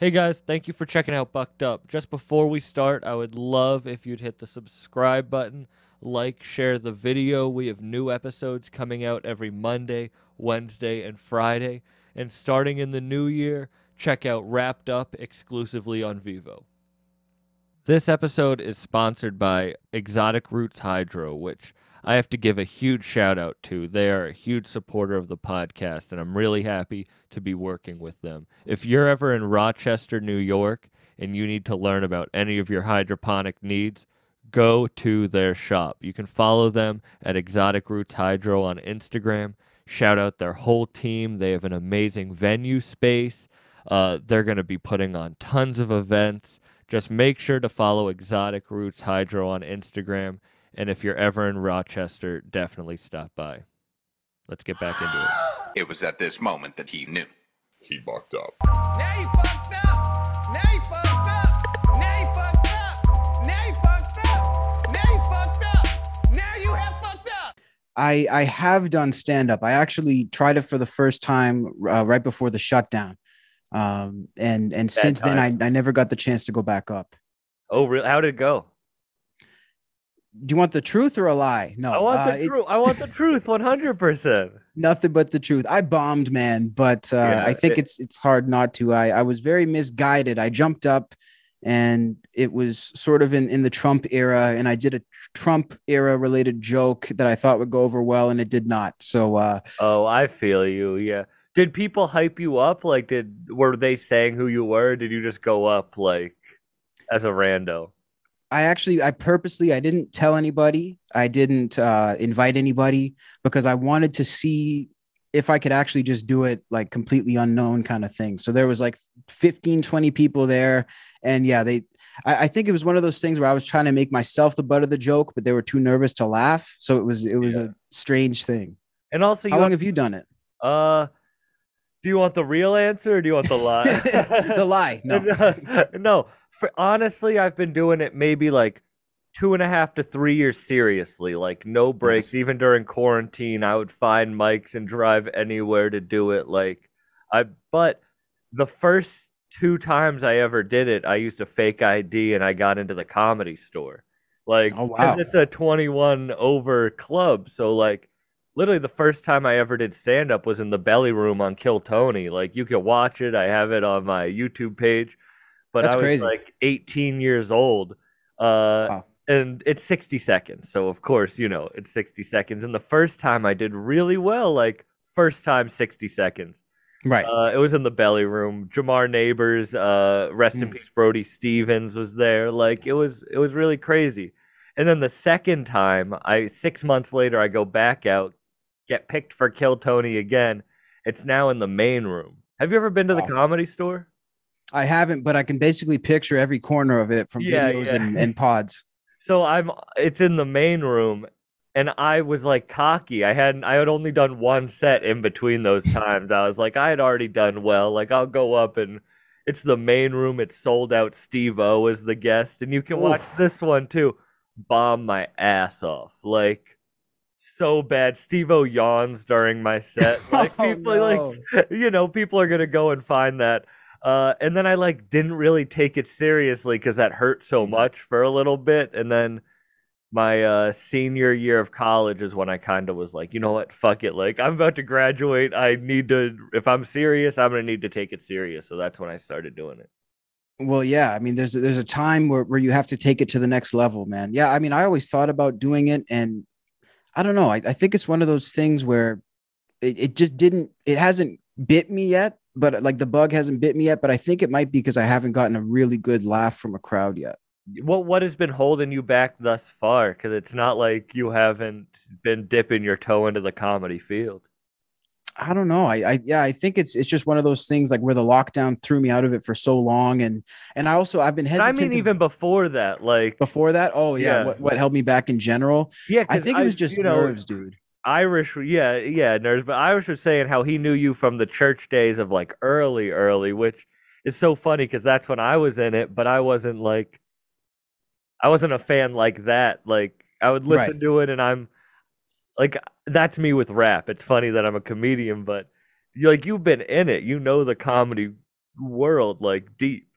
Hey guys, thank you for checking out Bucked Up. Just before we start, I would love if you'd hit the subscribe button, like, share the video. We have new episodes coming out every Monday, Wednesday, and Friday. And starting in the new year, check out Wrapped Up exclusively on Vivo. This episode is sponsored by Exotic Roots Hydro, which I have to give a huge shout out to. They are a huge supporter of the podcast, and I'm really happy to be working with them. If you're ever in Rochester, New York, and you need to learn about any of your hydroponic needs, go to their shop. You can follow them at Exotic Roots Hydro on Instagram. Shout out their whole team. They have an amazing venue space. Uh, they're going to be putting on tons of events. Just make sure to follow Exotic Roots Hydro on Instagram and if you're ever in Rochester, definitely stop by. Let's get back into it. It was at this moment that he knew. He bucked up. Now you fucked up. Now you fucked up. Now you fucked up. Now you fucked up. Now you fucked up. Now you have fucked up. I I have done stand up. I actually tried it for the first time uh, right before the shutdown, um, and and since then I, I never got the chance to go back up. Oh, really? How did it go? Do you want the truth or a lie? No, I want the uh, truth. I want the truth, one hundred percent. Nothing but the truth. I bombed, man, but uh, yeah, I think it, it's it's hard not to. I I was very misguided. I jumped up, and it was sort of in in the Trump era, and I did a Trump era related joke that I thought would go over well, and it did not. So, uh, oh, I feel you. Yeah. Did people hype you up? Like, did were they saying who you were? Did you just go up like as a rando? I actually, I purposely, I didn't tell anybody. I didn't uh, invite anybody because I wanted to see if I could actually just do it like completely unknown kind of thing. So there was like 15, 20 people there. And yeah, they, I, I think it was one of those things where I was trying to make myself the butt of the joke, but they were too nervous to laugh. So it was, it was yeah. a strange thing. And also, how long have, have you done it? Uh, do you want the real answer or do you want the lie? the lie. No. no for, honestly, I've been doing it maybe like two and a half to three years seriously, like no breaks. Even during quarantine, I would find mics and drive anywhere to do it. Like I, but the first two times I ever did it, I used a fake ID and I got into the comedy store. Like, oh, wow. it's a 21 over club. So, like, literally the first time I ever did stand up was in the belly room on Kill Tony. Like, you can watch it. I have it on my YouTube page but That's I was crazy. like 18 years old. Uh, wow. And it's 60 seconds. So, of course, you know, it's 60 seconds. And the first time I did really well, like, first time 60 seconds. Right. Uh, it was in the belly room. Jamar Neighbors, uh, rest mm. in peace, Brody Stevens was there. Like, it was, it was really crazy. And then the second time, I six months later, I go back out, get picked for Kill Tony again. It's now in the main room. Have you ever been to the comedy store? I haven't, but I can basically picture every corner of it from yeah, videos yeah. And, and pods. So I'm it's in the main room and I was like cocky. I hadn't I had only done one set in between those times. I was like, I had already done well. Like I'll go up and it's the main room. It's sold out. Steve O is the guest, and you can watch this one too. Bomb my ass off. Like so bad. Steve O yawns during my set. Like oh, people no. like you know, people are gonna go and find that. Uh, and then I like didn't really take it seriously because that hurt so mm-hmm. much for a little bit. And then my uh, senior year of college is when I kind of was like, you know what, fuck it. Like I'm about to graduate. I need to. If I'm serious, I'm gonna need to take it serious. So that's when I started doing it. Well, yeah. I mean, there's there's a time where where you have to take it to the next level, man. Yeah. I mean, I always thought about doing it, and I don't know. I, I think it's one of those things where it, it just didn't. It hasn't bit me yet but uh, like the bug hasn't bit me yet. But I think it might be because I haven't gotten a really good laugh from a crowd yet. What what has been holding you back thus far? Because it's not like you haven't been dipping your toe into the comedy field. I don't know. I, I yeah, I think it's it's just one of those things like where the lockdown threw me out of it for so long, and and I also I've been hesitant. I mean, to, even before that, like before that. Oh yeah, yeah. What, what held me back in general? Yeah, I think it was just you know, nerves, dude. Irish, yeah, yeah, nerds. But Irish was saying how he knew you from the church days of like early, early, which is so funny because that's when I was in it, but I wasn't like, I wasn't a fan like that. Like I would listen right. to it, and I'm like, that's me with rap. It's funny that I'm a comedian, but like you've been in it, you know the comedy world like deep.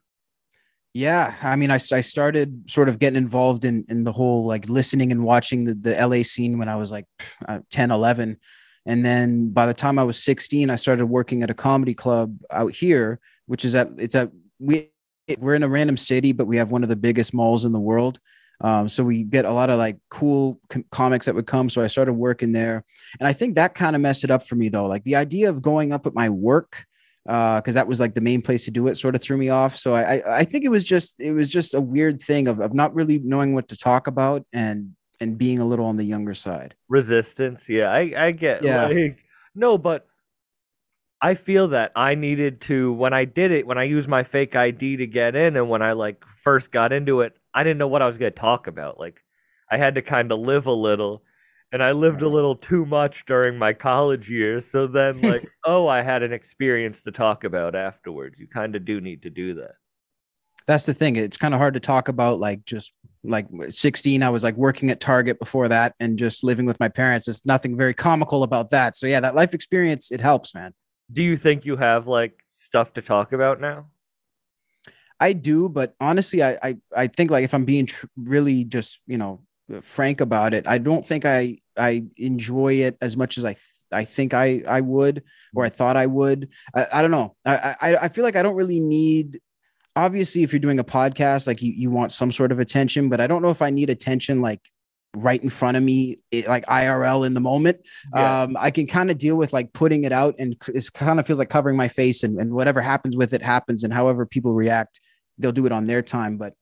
Yeah, I mean, I, I started sort of getting involved in in the whole like listening and watching the, the LA scene when I was like uh, 10, 11. And then by the time I was 16, I started working at a comedy club out here, which is at it's at we we're in a random city, but we have one of the biggest malls in the world. Um, so we get a lot of like cool com- comics that would come. So I started working there, and I think that kind of messed it up for me though. Like the idea of going up at my work Uh, because that was like the main place to do it sort of threw me off so I, I i think it was just it was just a weird thing of, of not really knowing what to talk about and and being a little on the younger side resistance. Yeah, I I get. Yeah. Like, no, but I feel that I needed to when I did it when I used my fake ID to get in, and when I like first got into it, I didn't know what I was going to talk about. Like, I had to kind of live a little. And I lived a little too much during my college years. So then, like, oh, I had an experience to talk about afterwards. You kind of do need to do that. that's the thing it's kind of hard to talk about like just like 16 i was like working at target before that and just living with my parents there's nothing very comical about that so yeah that life experience it helps man Do you think you have like stuff to talk about now? I do, but honestly, I I, I think like if I'm being tr- really just you know uh, frank about it, I don't think I I enjoy it as much as I th- I think I I would or I thought I would. I, I don't know. I, I I feel like I don't really need. Obviously, if you're doing a podcast, like you you want some sort of attention, but I don't know if I need attention like right in front of me, it, like IRL in the moment. Yeah. Um, I can kind of deal with like putting it out, and it kind of feels like covering my face, and, and whatever happens with it happens, and however people react, they'll do it on their time. But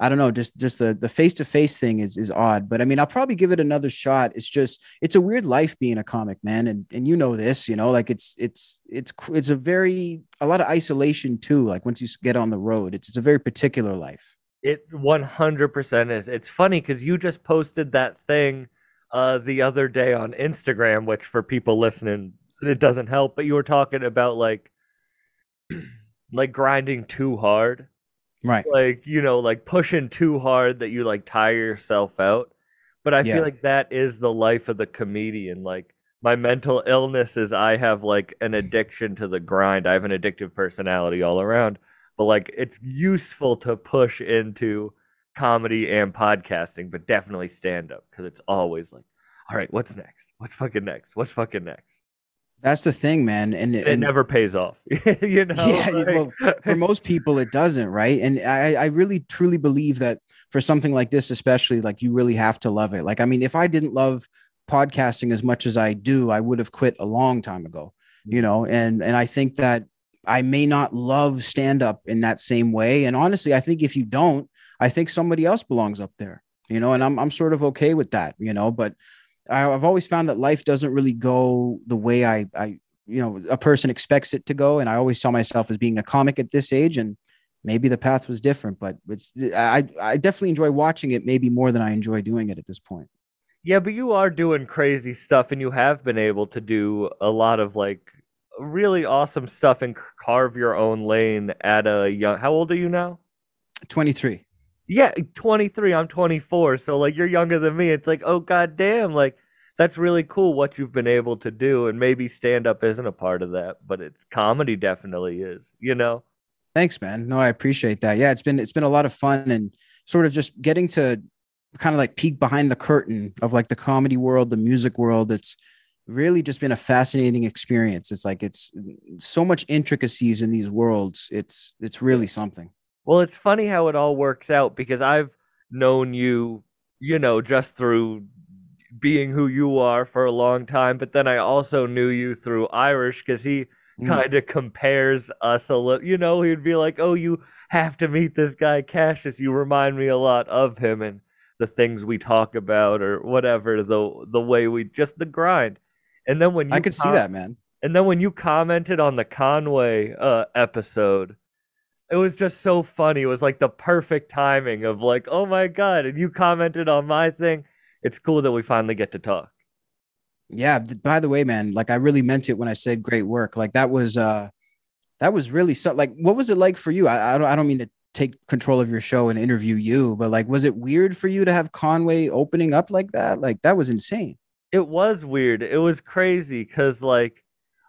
I don't know, just just the the face to face thing is is odd. But I mean, I'll probably give it another shot. It's just it's a weird life being a comic, man, and and you know this, you know, like it's it's it's it's a very a lot of isolation too. Like once you get on the road, it's it's a very particular life. It 100% is. It's funny because you just posted that thing uh, the other day on Instagram, which for people listening, it doesn't help. But you were talking about like, like grinding too hard, Right. like you know, like pushing too hard that you like tire yourself out. But I Yeah. feel like that is the life of the comedian. Like my mental illness is I have like an addiction to the grind. I have an addictive personality all around but like it's useful to push into comedy and podcasting, but definitely stand up because it's always like, all right, what's next? What's fucking next? What's fucking next? That's the thing, man. And, It and never pays off, you know. yeah, like- well, for most people it doesn't right and I, I really truly believe that for something like this especially like you really have to love it like i mean if i didn't love podcasting as much as i do i would have quit a long time ago you know and and i think that i may not love stand up in that same way and honestly i think if you don't i think somebody else belongs up there you know and i'm, I'm sort of okay with that you know but i've always found that life doesn't really go the way i i you know a person expects it to go and i always saw myself as being a comic at this age and maybe the path was different but it's i i definitely enjoy watching it maybe more than i enjoy doing it at this point yeah, but you are doing crazy stuff, and you have been able to do a lot of like really awesome stuff and carve your own lane at a young. How old are you now? 23 Yeah, 23. I'm 24. So like you're younger than me. It's like, oh god damn, like that's really cool what you've been able to do and maybe stand up isn't a part of that, but it's comedy definitely is, you know. thanks man no i appreciate that yeah it's been it's been a lot of fun and sort of just getting to kind of like peek behind the curtain of like the comedy world the music world it's really just been a fascinating experience it's like it's so much intricacies in these worlds it's it's really something Well, it's funny how it all works out because I've known you, you know, just through being who you are for a long time, but then I also knew you through Irish because he Mm. kind of compares us a little. You know, he'd be like, "Oh, you have to meet this guy Cassius. You remind me a lot of him and the things we talk about or whatever. The the way we just the grind." And then when you i could see that man and then when you commented on the Conway uh, episode, it was just so funny. It was like the perfect timing of like, oh my god! And you commented on my thing. It's cool that we finally get to talk. yeah by the way man like i really meant it when i said great work like that was uh that was really so like what was it like for you i, I don't i don't mean to take control of your show and interview you but like was it weird for you to have conway opening up like that like that was insane It was weird. It was crazy because like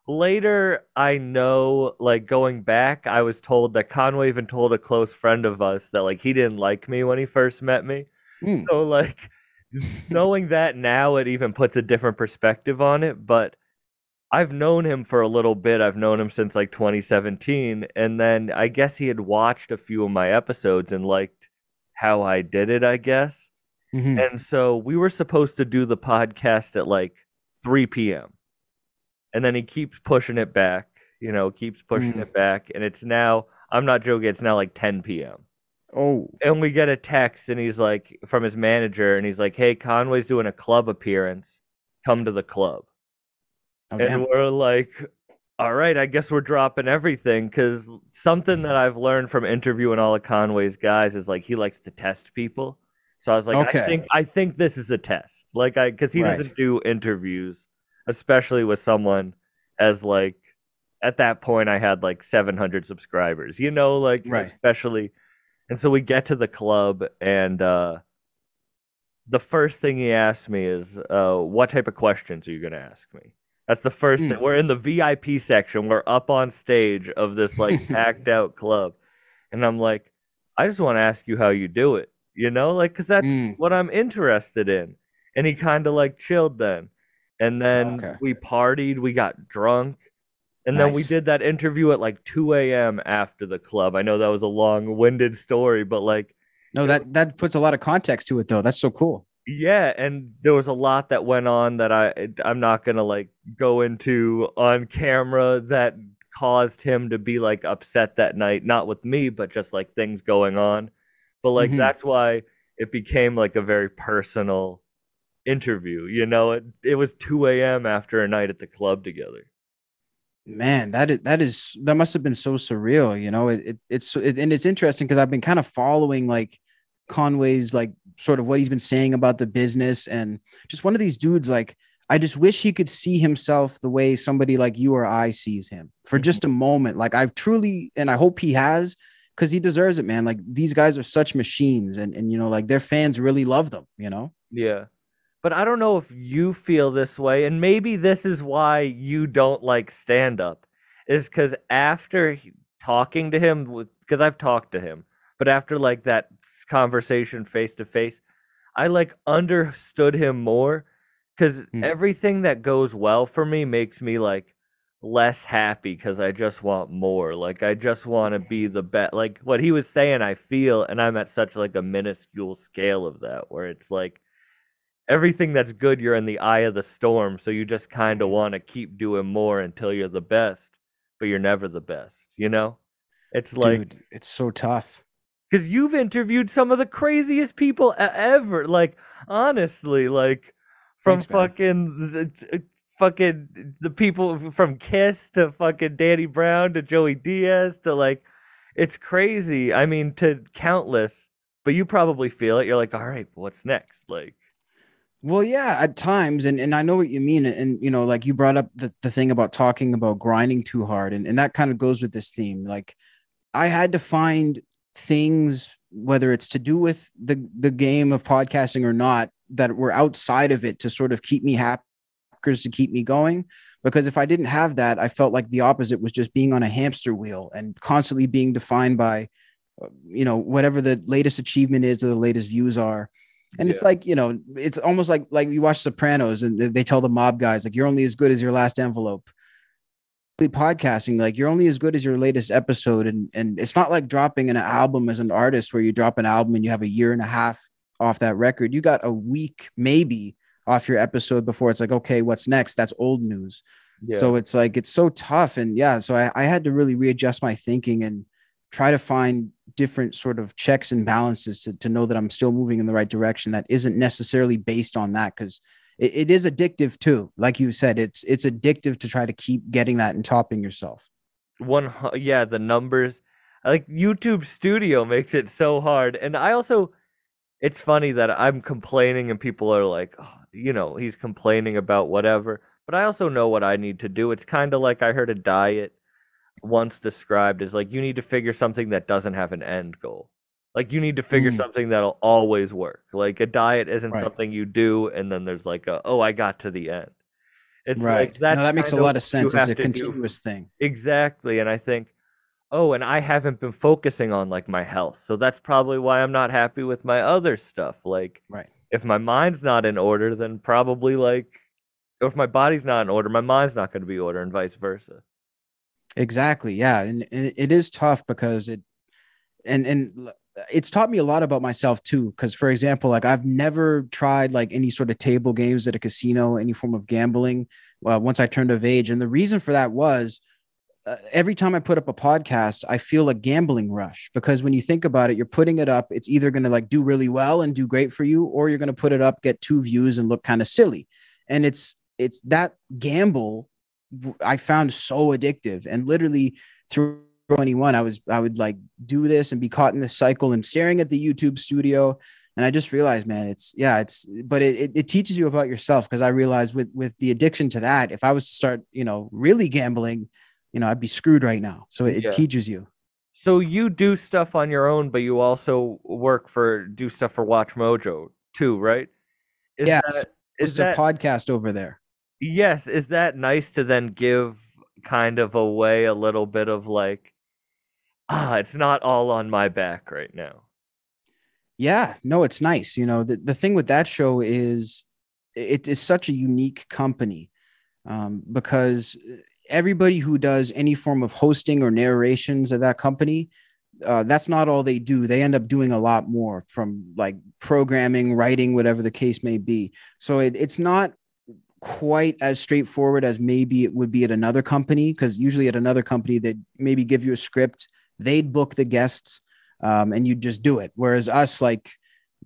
later I know like going back, I was told that Conway even told a close friend of us that like he didn't like me when he first met me. Hmm. So like knowing that now it even puts a different perspective on it, but I've known him for a little bit. I've known him since like 2017 and then I guess he had watched a few of my episodes and liked how I did it, I guess. Mhm. And so we were supposed to do the podcast at like 3 p.m. And then he keeps pushing it back, you know, keeps pushing Mm. it back. And it's now, I'm not joking, it's now like 10 p.m. Oh, And we get a text and he's like, from his manager, and he's like, hey, Conway's doing a club appearance. Come to the club. oh And damn. we're like, all right, I guess we're dropping everything because something that I've learned from interviewing all of Conway's guys is like he likes to test people. So I was like, Okay. I think I think this is a test, like I because he Right. doesn't do interviews, especially with someone as like at that point I had like 700 subscribers, you know, like Right. especially, and so we get to the club and uh the first thing he asked me is, uh, "What type of questions are you going to ask me?" That's the first Hmm. thing. We're in the VIP section. We're up on stage of this like packed out club, and I'm like, "I just want to ask you how you do it." You know, like because that's Hmm. what I'm interested in. And he kind of like chilled then, and then Okay. we partied. We got drunk. And then we did that interview at like 2 a.m. after the club. I know that was a long winded story, but like, No, that that puts a lot of context to it though. That's so cool. yeah, and there was a lot that went on that I I'm not gonna like go into on camera that caused him to be like upset that night, not with me, but just like things going on. But like Mhm. that's why it became like a very personal interview. You know, it it was 2 a.m. after a night at the club together. Man, that is that is that must have been so surreal, you know. It, it it's it, and it's interesting because I've been kind of following like Conway's like sort of what he's been saying about the business and just one of these dudes like I just wish he could see himself the way somebody like you or I sees him for mm-hmm. just a moment. Like I've truly and I hope he has because he deserves it, man. Like these guys are such machines and and you know like their fans really love them, you know. Yeah. But I don't know if you feel this way, and maybe this is why you don't like stand up, is because after talking to him, because I've talked to him, but after like that conversation face to face, I like understood him more because Hmm. everything that goes well for me makes me like less happy because I just want more. Like I just want to be the best. Like what he was saying, I feel, and I'm at such like a minuscule scale of that where it's like everything that's good, you're in the eye of the storm. So you just kind of mm-hmm. want to keep doing more until you're the best, but you're never the best. You know, it's like Dude, it's so tough. because you've interviewed some of the craziest people ever. Like honestly, like from Thanks, fucking the, uh, fucking the people from Kiss to fucking Danny Brown to Joey Diaz to like, it's crazy. I mean, to countless. But you probably feel it. You're like, all right, what's next? Like, Well, yeah, at times, and, and I know what you mean. And, you know, like you brought up the, the thing about talking about grinding too hard, and, and that kind of goes with this theme. Like I had to find things, whether it's to do with the the game of podcasting or not, that were outside of it to sort of keep me happy, to keep me going. Because if I didn't have that, I felt like the opposite was just being on a hamster wheel and constantly being defined by, uh, you know, whatever the latest achievement is or the latest views are and it's like you know it's almost like like you watch sopranos and they- tell the mob guys like you're only as good as your last envelope. Podcasting like you're only as good as your latest episode. And and it's not like dropping an album as an artist where you drop an album and you have a year and a half off that record. You got a week maybe off your episode before it's like okay what's next? That's old news. So it's like it's so tough. And yeah so I, I had to really readjust my thinking and try to find different sort of checks and balances to, to know that i'm still moving in the right direction that isn't necessarily based on that because it, it is addictive too. Like you said it's it's addictive to try to keep getting that and topping yourself. One yeah the numbers. Like youtube studio makes it so hard. And i also it's funny that i'm complaining and people are like oh, you know he's complaining about whatever. But i also know what i need to do. It's kind of like i heard a diet once described as like you need to figure something that doesn't have an end goal like you need to figure Mm. something that'll always work like a diet isn't Right. something you do and then there's like a oh i got to the end It's right. like that's no, that makes a lot of sense. It's a to do. continuous thing. Exactly. And I think, oh, and I haven't been focusing on like my health. So that's probably why I'm not happy with my other stuff. Like, Right. if my mind's not in order, then probably like, or if my body's not in order, my mind's not going to be order and vice versa. Exactly. Yeah, and, and it is tough because it, and and it's taught me a lot about myself too. Because for example, like I've never tried like any sort of table games at a casino, any form of gambling. Well, once I turned of age, and the reason for that was. Uh, every time I put up a podcast, I feel a gambling rush because when you think about it, you're putting it up. It's either going to like do really well and do great for you, or you're going to put it up, get two views, and look kind of silly. And it's it's that gamble I found so addictive. And literally through 21, I was I would like do this and be caught in this cycle and staring at the YouTube studio. And I just realized, man, it's yeah, it's but it it, it teaches you about yourself because I realized with with the addiction to that, if I was to start, you know, really gambling, you know, I'd be screwed right now. So it, Yeah. it teaches you. So you do stuff on your own, but you also work for, do stuff for Watch Mojo too, right? Is Yeah, that- is a podcast over there. Yes, is that nice to then give kind of away a little bit of like, ah, it's not all on my back right now. Yeah, no, it's nice. You know, the, the thing with that show is it is such a unique company um, because everybody who does any form of hosting or narrations at that company, uh, that's not all they do. They end up doing a lot more from like programming, writing, whatever the case may be. So it, it's not quite as straightforward as maybe it would be at another company because usually at another company they'd maybe give you a script they'd book the guests um, and you'd just do it. Whereas us like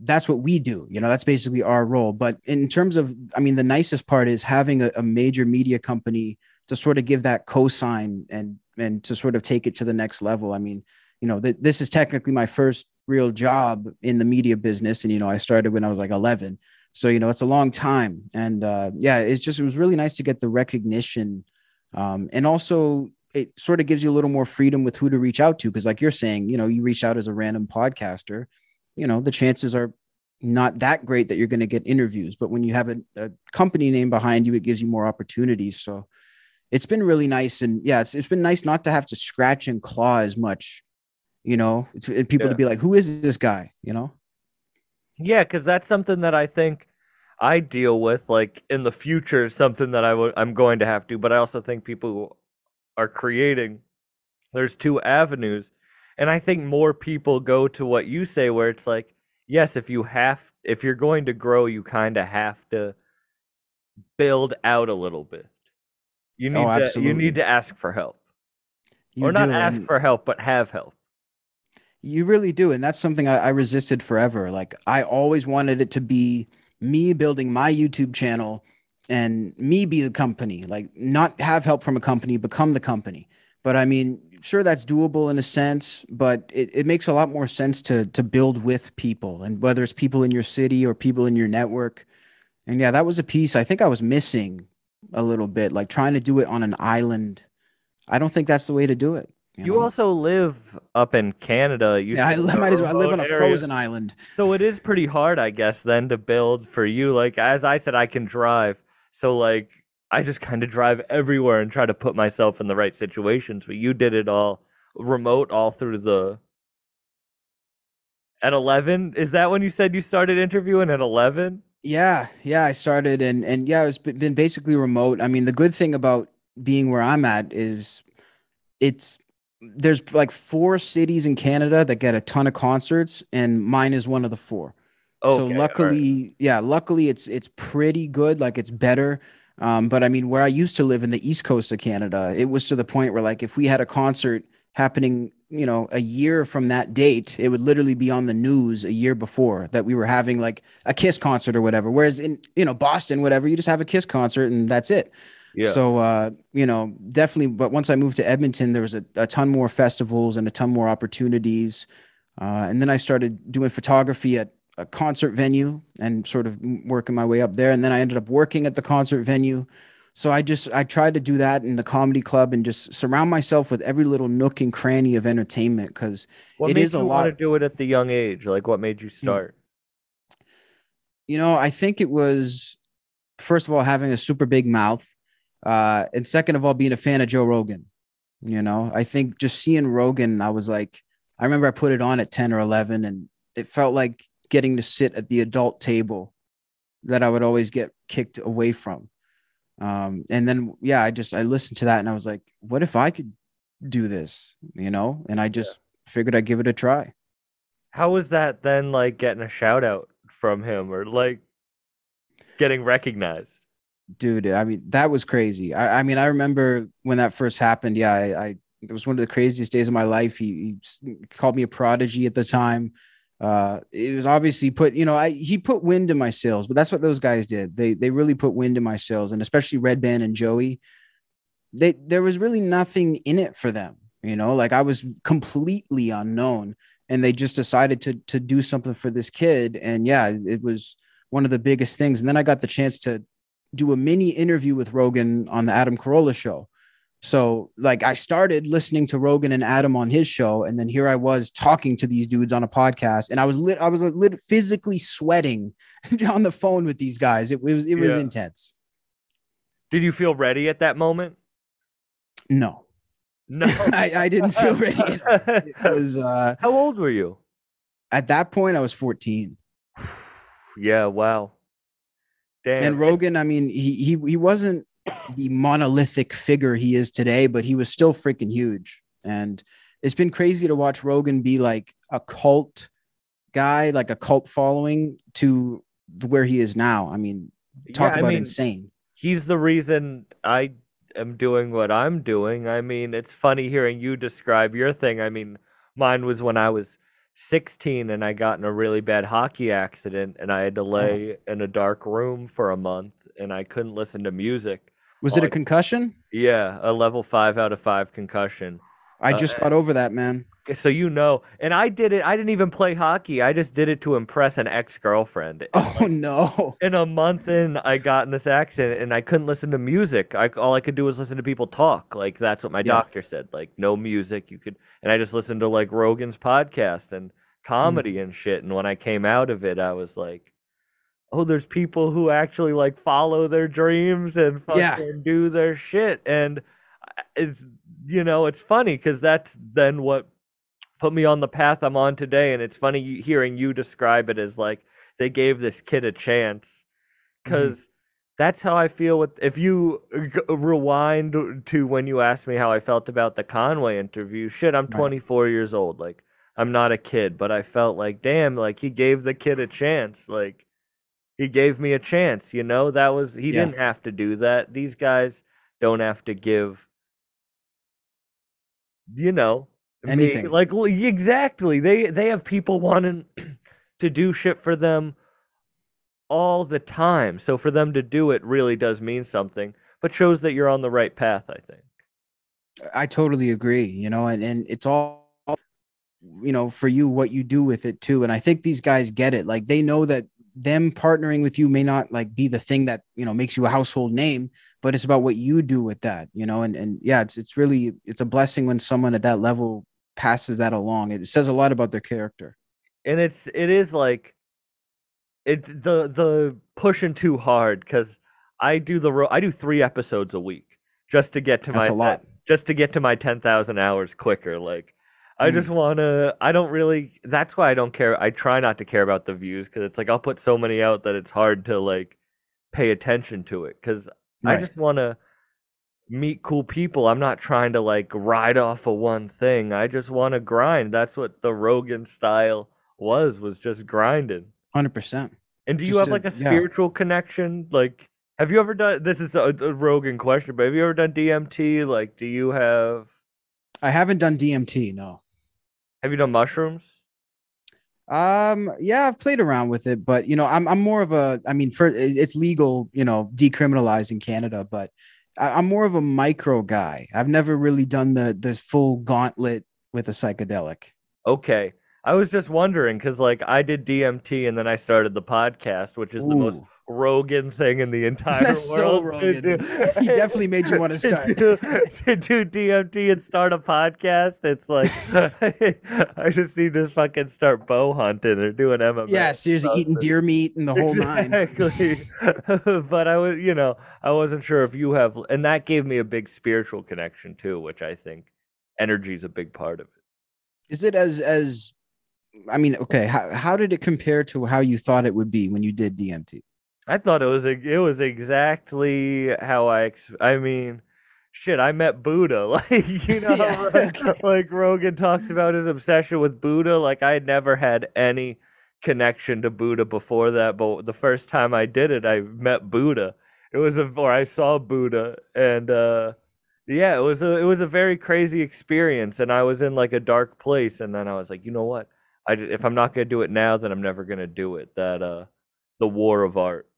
that's what we do you know that's basically our role. But in terms of i mean the nicest part is having a, a major media company to sort of give that cosign and and to sort of take it to the next level. I mean you know th- this is technically my first real job in the media business and you know i started when i was like 11 so you know it's a long time. And uh yeah it's just it was really nice to get the recognition um and also it sort of gives you a little more freedom with who to reach out to. Because like you're saying you know you reach out as a random podcaster you know the chances are not that great that you're going to get interviews. But when you have a, a company name behind you it gives you more opportunities. So it's been really nice. And yeah it's, it's been nice not to have to scratch and claw as much you know? It's, and people Yeah. to be like who is this guy? You know Yeah, because that's something that I think I deal with, like in the future, something that I would I'm going to have to. But I also think people are creating, there's two avenues, and I think more people go to what you say, where it's like, yes, if you have, if you're going to grow, you kind of have to build out a little bit. You oh, need Oh, to you need to ask for help, you or not do, ask for help, but have help. You really do. And that's something I, I resisted forever. Like I always wanted it to be me building my YouTube channel and me be the company, like not have help from a company, become the company. But I mean, sure, that's doable in a sense, but it, it makes a lot more sense to to build with people and whether it's people in your city or people in your network. And yeah, that was a piece I think I was missing a little bit, like trying to do it on an island. I don't think that's the way to do it. You know? also live up in Canada. You yeah, I, might as well. I live on a area. frozen island. So it is pretty hard, I guess, then to build for you. Like as I said, I can drive, so like I just kind of drive everywhere and try to put myself in the right situations. But you did it all remote, all through the. At eleven, is that when you said you started interviewing at eleven? Yeah, yeah, I started and and yeah, it's been basically remote. I mean, the good thing about being where I'm at is it's there's like four cities in Canada that get a ton of concerts and mine is one of the four. so Okay, all right. luckily, yeah, luckily it's it's pretty good, like it's better. Um, but I mean, where I used to live in the east coast of Canada, it was to the point where like if we had a concert happening, you know, a year from that date, it would literally be on the news a year before that we were having like a Kiss concert or whatever. Whereas in you know Boston, whatever, you just have a Kiss concert and that's it. Yeah. So uh, you know, definitely. But once I moved to Edmonton, there was a, a ton more festivals and a ton more opportunities. Uh, and then I started doing photography at a concert venue and sort of working my way up there. And then I ended up working at the concert venue. So I just I tried to do that in the comedy club and just surround myself with every little nook and cranny of entertainment because what it made is a lot- to do it at the young age? Like, what made you start? you know, I think it was first of all having a super big mouth, Uh, and second of all, being a fan of Joe Rogan. You know, I think just seeing Rogan, I was like, I remember I put it on at 10 or 11, and it felt like getting to sit at the adult table that I would always get kicked away from. Um, and then, yeah, I just, I listened to that and I was like, what if I could do this, you know? And I just figured I'd give it a try. How was that then like getting a shout out from him or like getting recognized? Dude i mean that was crazy. I, I mean i remember when that first happened. Yeah I, I it was one of the craziest days of my life. He, he called me a prodigy at the time. Uh it was obviously put you know i he put wind in my sails but that's what those guys did. They they really put wind in my sails and especially Redban and joey they there was really nothing in it for them you know? Like i was completely unknown and they just decided to to do something for this kid and yeah it was one of the biggest things. And then i got the chance to do a mini interview with Rogan on the Adam Carolla show. So, like, I started listening to Rogan and Adam on his show, and then here I was talking to these dudes on a podcast, and I was lit. I was lit physically sweating on the phone with these guys. It, was it was Yeah. intense. Did you feel ready at that moment? No, No. I, I didn't feel ready. It was uh, How old were you? at that point I was 14. Yeah, wow. Damn. and Rogan, I mean, he he he wasn't the monolithic figure he is today, but he was still freaking huge. And it's been crazy to watch Rogan be like a cult guy, like a cult following to where he is now. I mean, talk Yeah, I about mean, insane. he's the reason I am doing what I'm doing. I mean, it's funny hearing you describe your thing. I mean, mine was when I was 16 and I got in a really bad hockey accident and I had to lay in a dark room for a month and I couldn't listen to music. Was it a concussion? Yeah, a level 5 out of 5 concussion. I uh, just got over that, man. So you know, and I did it. I didn't even play hockey. I just did it to impress an ex-girlfriend. Oh like, no. in a month in i got in this accident and i couldn't listen to music I, all i could do was listen to people talk like that's what my Yeah. doctor said like no music you could and i just listened to like rogan's podcast and mm. comedy and shit and when i came out of it i was like oh there's people who actually like follow their dreams and fucking Yeah. do their shit and uh, it's you know it's funny because that's then what put me on the path i'm on today and it's funny hearing you describe it as like they gave this kid a chance mm-hmm. because that's how I feel with if you g- rewind to when you asked me how I felt about the Conway interview. Shit, I'm Right. 24 years old. Like I'm not a kid, but I felt like damn, like he gave the kid a chance. Like he gave me a chance, you know? That was he Yeah. didn't have to do that. These guys don't have to give you know, me- Anything. like exactly. They they have people wanting to do shit for them all the time. So for them to do it really does mean something, but shows that you're on the right path, I think. I totally agree, you know, and, and it's all you know for you what you do with it too. And I think these guys get it. Like they know that them partnering with you may not like be the thing that you know makes you a household name, but it's about what you do with that, you know. And and yeah, it's it's really it's a blessing when someone at that level passes that along. It says a lot about their character. And it's it is like it the the pushing too hard cuz I do the ro- I do 3 episodes a week just to get to That's my a lot. just to get to my 10,000 hours quicker like I Mm. just want to I don't really that's why I don't care I try not to care about the views cuz it's like I'll put so many out that it's hard to like pay attention to it cuz I just want to meet cool people. I'm not trying to like ride off of one thing. I just want to grind. That's what the Rogan style was was just grinding. Hundred percent. And do you Just have a- like a yeah. spiritual connection? Like have you ever done this is a, a Rogan question, but have you ever done DMT? Like do you have I haven't done DMT, no. have you done mushrooms? Um, yeah, I've played around with it, but you know, I'm I'm more of a. I mean, for it's legal, you know, decriminalized in Canada, but I, I'm more of a micro guy. I've never really done the the full gauntlet with a psychedelic. Okay. I was just wondering cuz like I did DMT and then I started the podcast, which is the most Ooh, Rogan thing in the entire That's world. to Rogan. do- He definitely made you wanna to start. do, to do DMT and start a podcast. It's like I just need to fucking start bow hunting or doing MMA. Yeah, seriously, eating deer meat and the whole nine. Exactly. but I was, you know, I wasn't sure if you have, and that gave me a big spiritual connection too, which I think energy is a big part of it. Is it as as I mean, okay, how how did it compare to how you thought it would be when you did DMT? I thought it was a, it was exactly how I ex- I mean shit I met Buddha like you know Yeah, like, like Rogan talks about his obsession with Buddha like I had never had any connection to Buddha before that but the first time I did it I met Buddha. It was a or I saw Buddha and uh yeah it was a it was a very crazy experience and I was in like a dark place and then I was like you know what? I if I'm not going to do it now then I'm never going to do it. That uh the war of art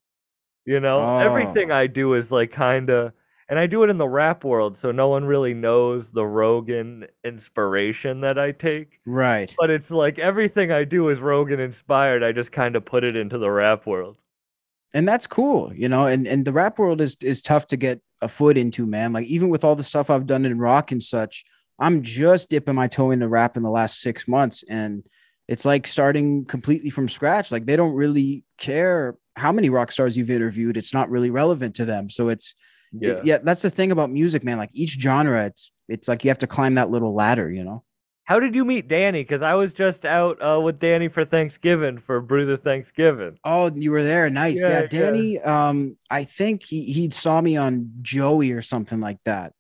you know, Oh. everything I do is like kind of, and I do it in the rap world, so no one really knows the Rogan inspiration that I take. Right. But it's like everything I do is Rogan inspired. I just kind of put it into the rap world. And that's cool, you know, and and the rap world is is tough to get a foot into, man. Like even with all the stuff I've done in rock and such, I'm just dipping my toe into rap in the last 6 months and it's like starting completely from scratch. Like they don't really care how many rock stars you've interviewed. It's not really relevant to them. So it's Yeah. yeah, that's the thing about music, man. Like each genre, it's it's like you have to climb that little ladder, you know. How did you meet Danny? Because I was just out uh, with Danny for Thanksgiving for Bruiser Thanksgiving. Oh, you were there. Nice. Yeah, Yeah, yeah. Danny. Um, I think he he saw me on Joey or something like that.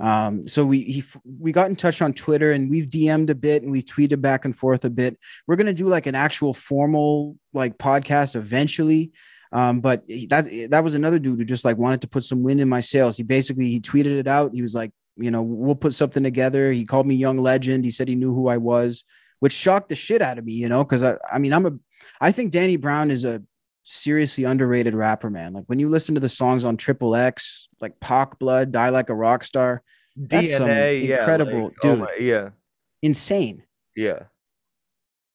Um, so we he we got in touch on Twitter and we've DM'd a bit and we've tweeted back and forth a bit. We're gonna do like an actual formal like podcast eventually. Um, but he, that that was another dude who just like wanted to put some wind in my sails. He basically he tweeted it out. He was like, you know, we'll put something together. He called me young legend. He said he knew who I was, which shocked the shit out of me, you know, because I I mean I'm a I think Danny Brown is a seriously underrated rapper, man. Like when you listen to the songs on Triple X, like Pac Blood, Die Like a Rock Star, That's some DNA, yeah, incredible like, oh dude. my- yeah. insane. Yeah.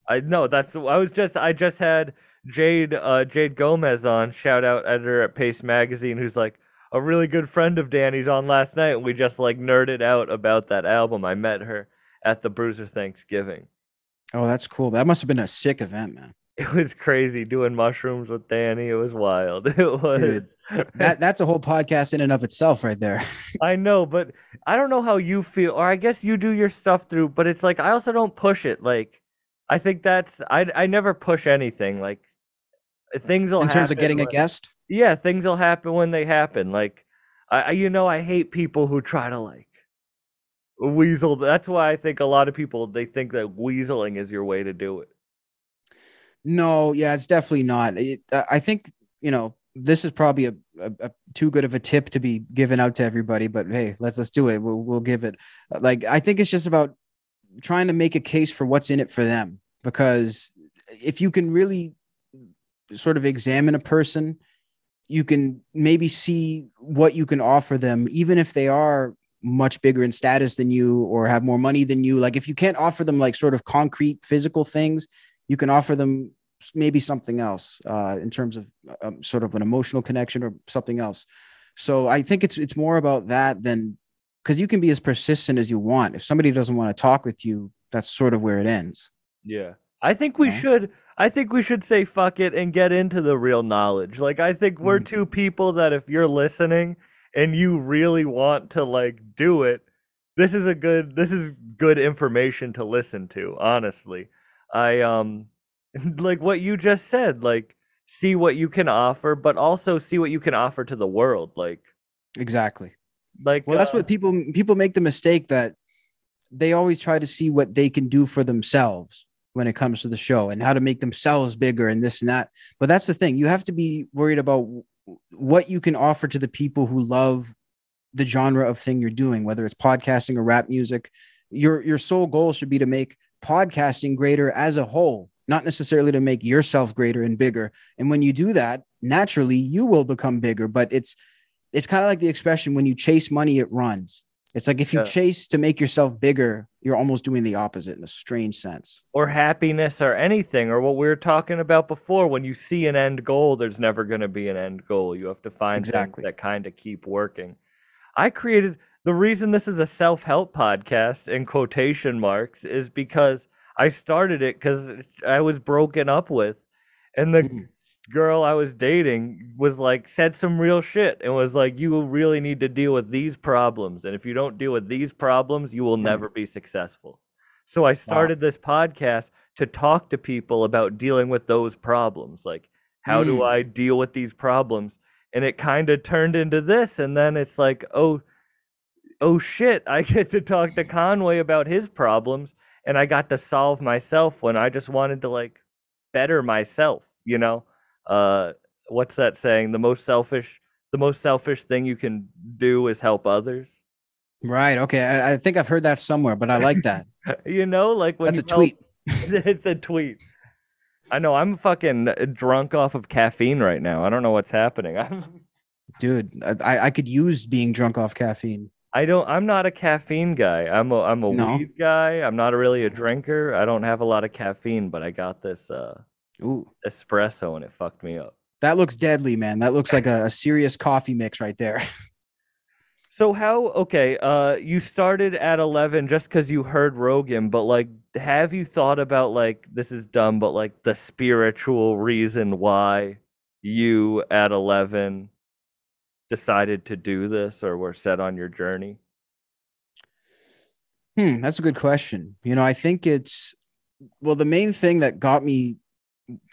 I know that's I was just I just had Jade uh Jade Gomez on, shout out editor at Paste Magazine, who's like a really good friend of Danny's on last night and we just like nerded out about that album. I met her at the Bruiser Thanksgiving. Oh, that's cool. That must have been a sick event, man. It was crazy doing mushrooms with Danny. It was wild. It was Dude, That that's a whole podcast in and of itself, right there. I know, but I don't know how you feel, or I guess you do your stuff through, but it's like I also don't push it. Like I think that's I I never push anything. Like things will in terms of getting a guest. Yeah, things will happen when they happen. Like I I- you know I hate people who try to like weasel. That's why I think a lot of people they think that weaseling is your way to do it. No, yeah, it's definitely not. It, uh, I think you know this is probably a, a, a too good of a tip to be given out to everybody. But hey, let's let's do it. We'll we'll give it. Like I think it's just about trying to make a case for what's in it for them. Because if you can really sort of examine a person, you can maybe see what you can offer them, even if they are much bigger in status than you or have more money than you. Like if you can't offer them like sort of concrete physical things, you can offer them maybe something else uh, in terms of um, sort of an emotional connection or something else. So I think it's it's more about that than because you can be as persistent as you want. If somebody doesn't want to talk with you, that's sort of where it ends. Yeah. I think we Okay. should I think we should say fuck it and get into the real knowledge. Like I think we're Mhm. two people that if you're listening and you really want to like do it, this is a good this is good information to listen to, honestly. I um like what you just said, like see what you can offer, but also see what you can offer to the world. Like Exactly. like Well, that's uh, what people people make the mistake that they always try to see what they can do for themselves when it comes to the show and how to make themselves bigger and this and that. But that's the thing. You have to be worried about what you can offer to the people who love the genre of thing you're doing, whether it's podcasting or rap music. Your your sole goal should be to make podcasting greater as a whole, not necessarily to make yourself greater and bigger. And when you do that, naturally you will become bigger. But it's it's kind of like the expression when you chase money, it runs. It's like if you Yeah. chase to make yourself bigger, you're almost doing the opposite in a strange sense. or happiness or anything or what we were talking about before when you see an end goal there's never going to be an end goal you have to find Exactly. that kind of keep working i created the reason this is a self-help podcast in quotation marks is because i started it because i was broken up with and the Mhm. girl i was dating was like said some real shit and was like you really need to deal with these problems and if you don't deal with these problems you will never be successful so I started this podcast to talk to people about dealing with those problems. Like, how do Mm. I deal with these problems? And it kind of turned into this. And then it's like, oh, oh shit, I get to talk to Conway about his problems. And I got to solve myself when I just wanted to like better myself, you know? Uh, what's that saying? The most selfish, the most selfish thing you can do is help others. Right. Okay. I, I think I've heard that somewhere, but I like that. You know, like when That's a help- tweet. it's a tweet. I know. I'm fucking drunk off of caffeine right now. I don't know what's happening. I'm. Dude, I, I could use being drunk off caffeine. I don't. I'm not a caffeine guy. I'm a. I'm a No? weed guy. I'm not really a drinker. I don't have a lot of caffeine, but I got this uh, Ooh, espresso and it fucked me up. that looks deadly, man. That looks like a, a serious coffee mix right there. So how? Okay. Uh, you started at 11 just because you heard Rogan, but like, have you thought about like this is dumb, but like the spiritual reason why you at 11 decided to do this or were set on your journey? Hmm, that's a good question. You know, I think it's well, the main thing that got me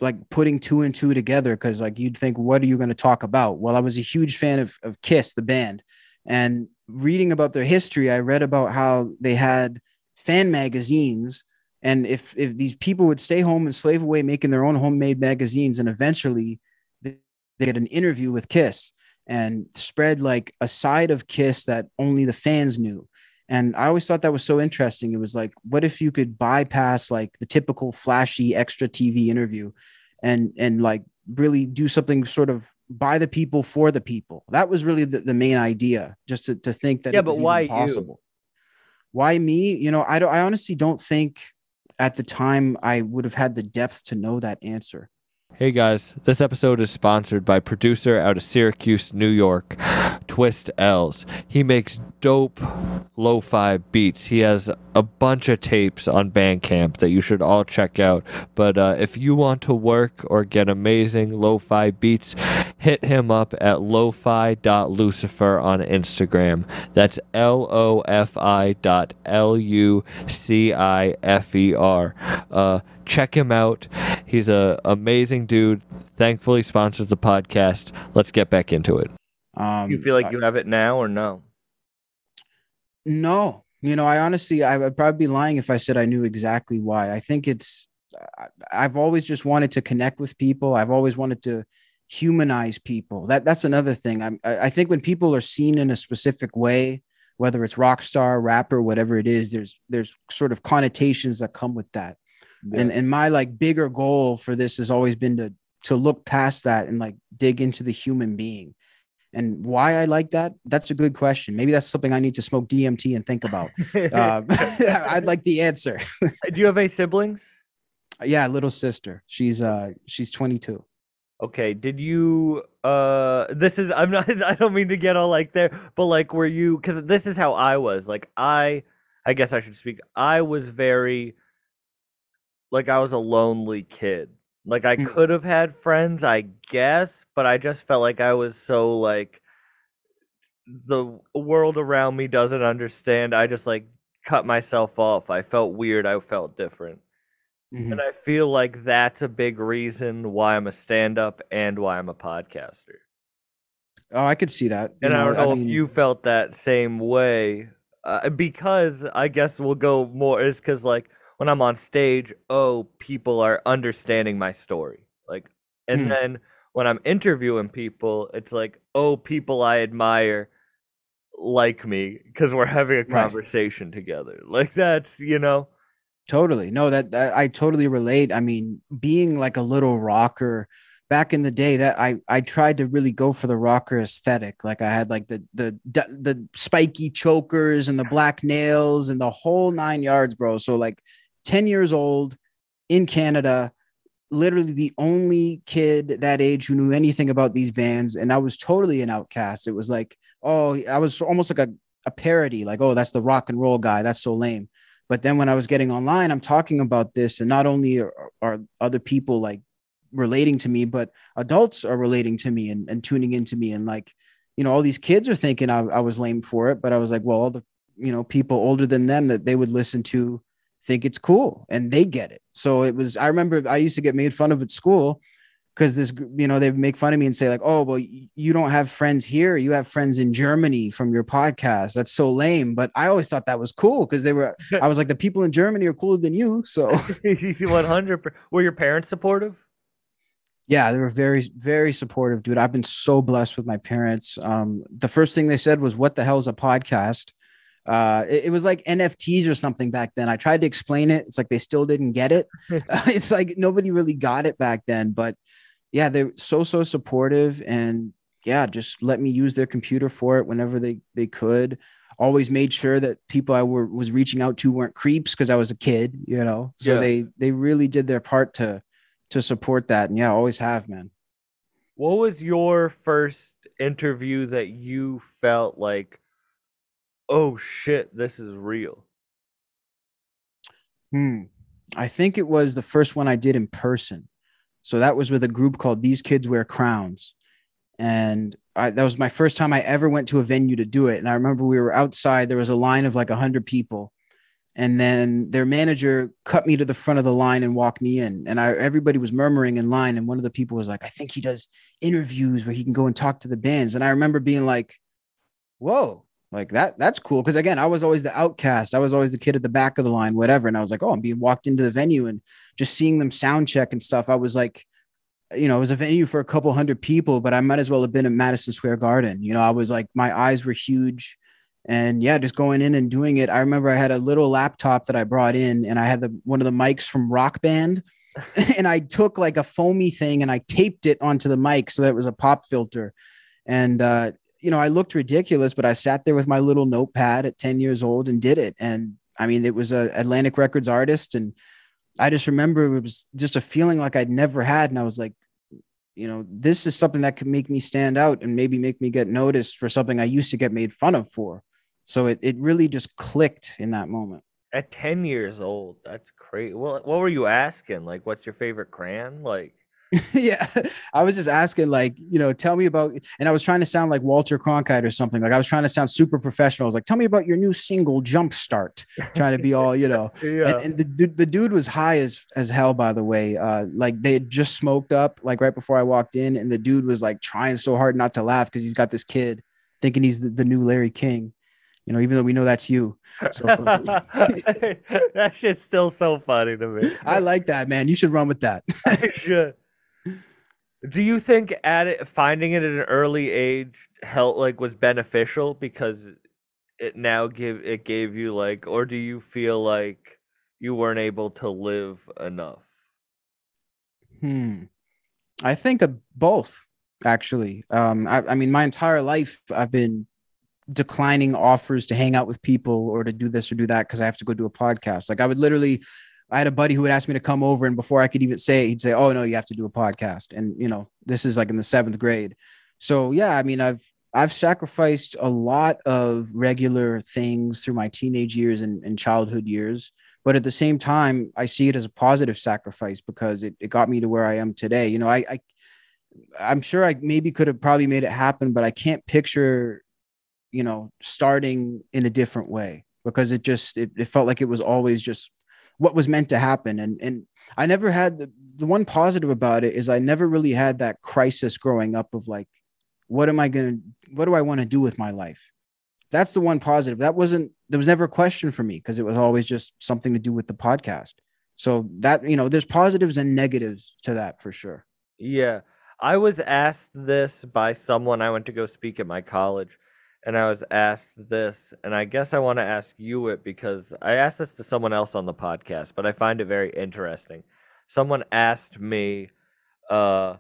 like putting two and two together, because like you'd think, what are you going to talk about? Well, I was a huge fan of, of Kiss, the band, and reading about their history, I read about how they had fan magazines. And if if these people would stay home and slave away making their own homemade magazines, and eventually they, they get an interview with Kiss and spread like a side of Kiss that only the fans knew. And I always thought that was so interesting. It was like, what if you could bypass like the typical flashy extra TV interview and and like really do something sort of by the people for the people? That was really the, the main idea, just to, to think that Yeah, it was but why you? possible. Why me? You know, I don't I honestly don't think at the time I would have had the depth to know that answer. Hey guys, this episode is sponsored by producer out of Syracuse, New York, Twist L's. He makes dope lo fi beats. He has a bunch of tapes on Bandcamp that you should all check out. But uh, if you want to work or get amazing lo fi beats, hit him up at lofi.lucifer on Instagram. That's L O F I dot L U C I F E R. Uh, check him out. He's a amazing dude. Thankfully sponsors the podcast. Let's get back into it. Um, You feel like I- you have it now or no? No, you know, I honestly, I would probably be lying if I said I knew exactly why. I think it's, I- I've always just wanted to connect with people. I've always wanted to humanize people. That that's another thing. I I think when people are seen in a specific way, whether it's rock star, rapper, whatever it is, there's there's sort of connotations that come with that. And and my like bigger goal for this has always been to to look past that and like dig into the human being. And why I like that, that's a good question. Maybe that's something I need to smoke DMT and think about. Um, I'd like the answer. Do you have any siblings? yeah, little sister. She's uh she's 22. Okay, did you uh this is I'm not I don't mean to get all like there, but like were you cuz this is how I was. Like I I guess I should speak. I was very like I was a lonely kid. Like I Mm. could have had friends, I guess, but I just felt like I was so like the world around me doesn't understand. I just like cut myself off. I felt weird. I felt different. Mhm. And I feel like that's a big reason why I'm a stand up and why I'm a podcaster. Oh, I could see that. You And I don't know if mean, you felt that same way. Uh, because I guess we'll go more is because like when I'm on stage, oh, people are understanding my story. Like, and Hmm. then when I'm interviewing people, it's like, oh, people I admire like me because we're having a Right. conversation together. Like that's you know. Totally. No, that, that I totally relate. I mean, being like a little rocker back in the day that I I tried to really go for the rocker aesthetic. Like I had like the the the spiky chokers and the black nails and the whole nine yards, bro. So like 10 years old in Canada, literally the only kid that age who knew anything about these bands, and I was totally an outcast. It was like, oh, I was almost like a, a parody, like, oh, that's the rock and roll guy. That's so lame. But then when I was getting online, I'm talking about this, and not only are, are other people like relating to me, but adults are relating to me and, and tuning into me. And like, you know, all these kids are thinking I, I was lame for it, but I was like, well, all the, you know, people older than them that they would listen to think it's cool and they get it. So it was, I remember I used to get made fun of at school because this, you know, they make fun of me and say, like, oh, well, you don't have friends here. You have friends in Germany from your podcast. That's so lame. But I always thought that was cool because they were, I was like, the people in Germany are cooler than you. So 100. Were your parents supportive? Yeah, they were very, very supportive, dude. I've been so blessed with my parents. Um, the first thing they said was, "What the hell is a podcast?" Uh, it, it, was like NFTs or something back then. I tried to explain it. It's like they still didn't get it. it's like nobody really got it back then. But yeah, they're so so supportive, and yeah, just let me use their computer for it whenever they they could. Always made sure that people I were was reaching out to weren't creeps because I was a kid, you know. So Yeah. they they really did their part to to support that, and yeah, always have, man. What was your first interview that you felt like, oh shit, this is real? Hmm. I think it was the first one I did in person. So that was with a group called These Kids Wear Crowns. And I, that was my first time I ever went to a venue to do it. And I remember we were outside, there was a line of like 100 people. And then their manager cut me to the front of the line and walked me in. And I, everybody was murmuring in line. And one of the people was like, I think he does interviews where he can go and talk to the bands. And I remember being like, whoa, like that, that's cool. Cause again, I was always the outcast. I was always the kid at the back of the line, whatever. And I was like, oh, I'm being walked into the venue and just seeing them sound check and stuff. I was like, you know, it was a venue for a couple hundred people, but I might as well have been at Madison Square Garden. You know, I was like, my eyes were huge. And yeah, just going in and doing it. I remember I had a little laptop that I brought in and I had the one of the mics from Rock Band. and I took like a foamy thing and I taped it onto the mic so that it was a pop filter. And uh, you know, I looked ridiculous, but I sat there with my little notepad at 10 years old and did it. And I mean, it was a Atlantic Records artist. And I just remember it was just a feeling like I'd never had. And I was like, you know, this is something that could make me stand out and maybe make me get noticed for something I used to get made fun of for. So it, it really just clicked in that moment. At 10 years old, that's crazy. Well, what were you asking? Like, what's your favorite crayon? Like, yeah. I was just asking, like, you know, tell me about, and I was trying to sound like Walter Cronkite or something. Like I was trying to sound super professional. I was like, tell me about your new single Jumpstart, trying to be all, you know, yeah. and, and the, dude- the dude was high as as hell by the way uh like they had just smoked up like right before i walked in and the dude was like trying so hard not to laugh because he's got this kid thinking he's the, the new larry king you know even though we know that's you so that shit's still so funny to me. i like that man you should run with that I should. Do you think at it, finding it at an early age helped like was beneficial because it now give it gave you like or do you feel like you weren't able to live enough? Hmm. I think of both, actually. Um, I, I mean, my entire life, I've been declining offers to hang out with people or to do this or do that because I have to go do a podcast. Like, I would literally, I had a buddy who would ask me to come over, and before I could even say it, he'd say, "Oh no, you have to do a podcast." And you know, this is like in the seventh grade. So yeah, I mean, I've I've sacrificed a lot of regular things through my teenage years and, and childhood years but at the same time i see it as a positive sacrifice because it, it got me to where i am today you know I, I i'm sure i maybe could have probably made it happen but i can't picture you know starting in a different way because it just it, it felt like it was always just what was meant to happen. And and i never had the, the one positive about it is i never really had that crisis growing up of like what am i going to what do i want to do with my life? That's the one positive. That wasn't there was never a question for me because it was always just something to do with the podcast. So that you know there's positives and negatives to that for sure. Yeah. I was asked this by someone I went to go speak at my college, and I was asked this, and I guess I want to ask you it because I asked this to someone else on the podcast, but I find it very interesting. Someone asked me, uh,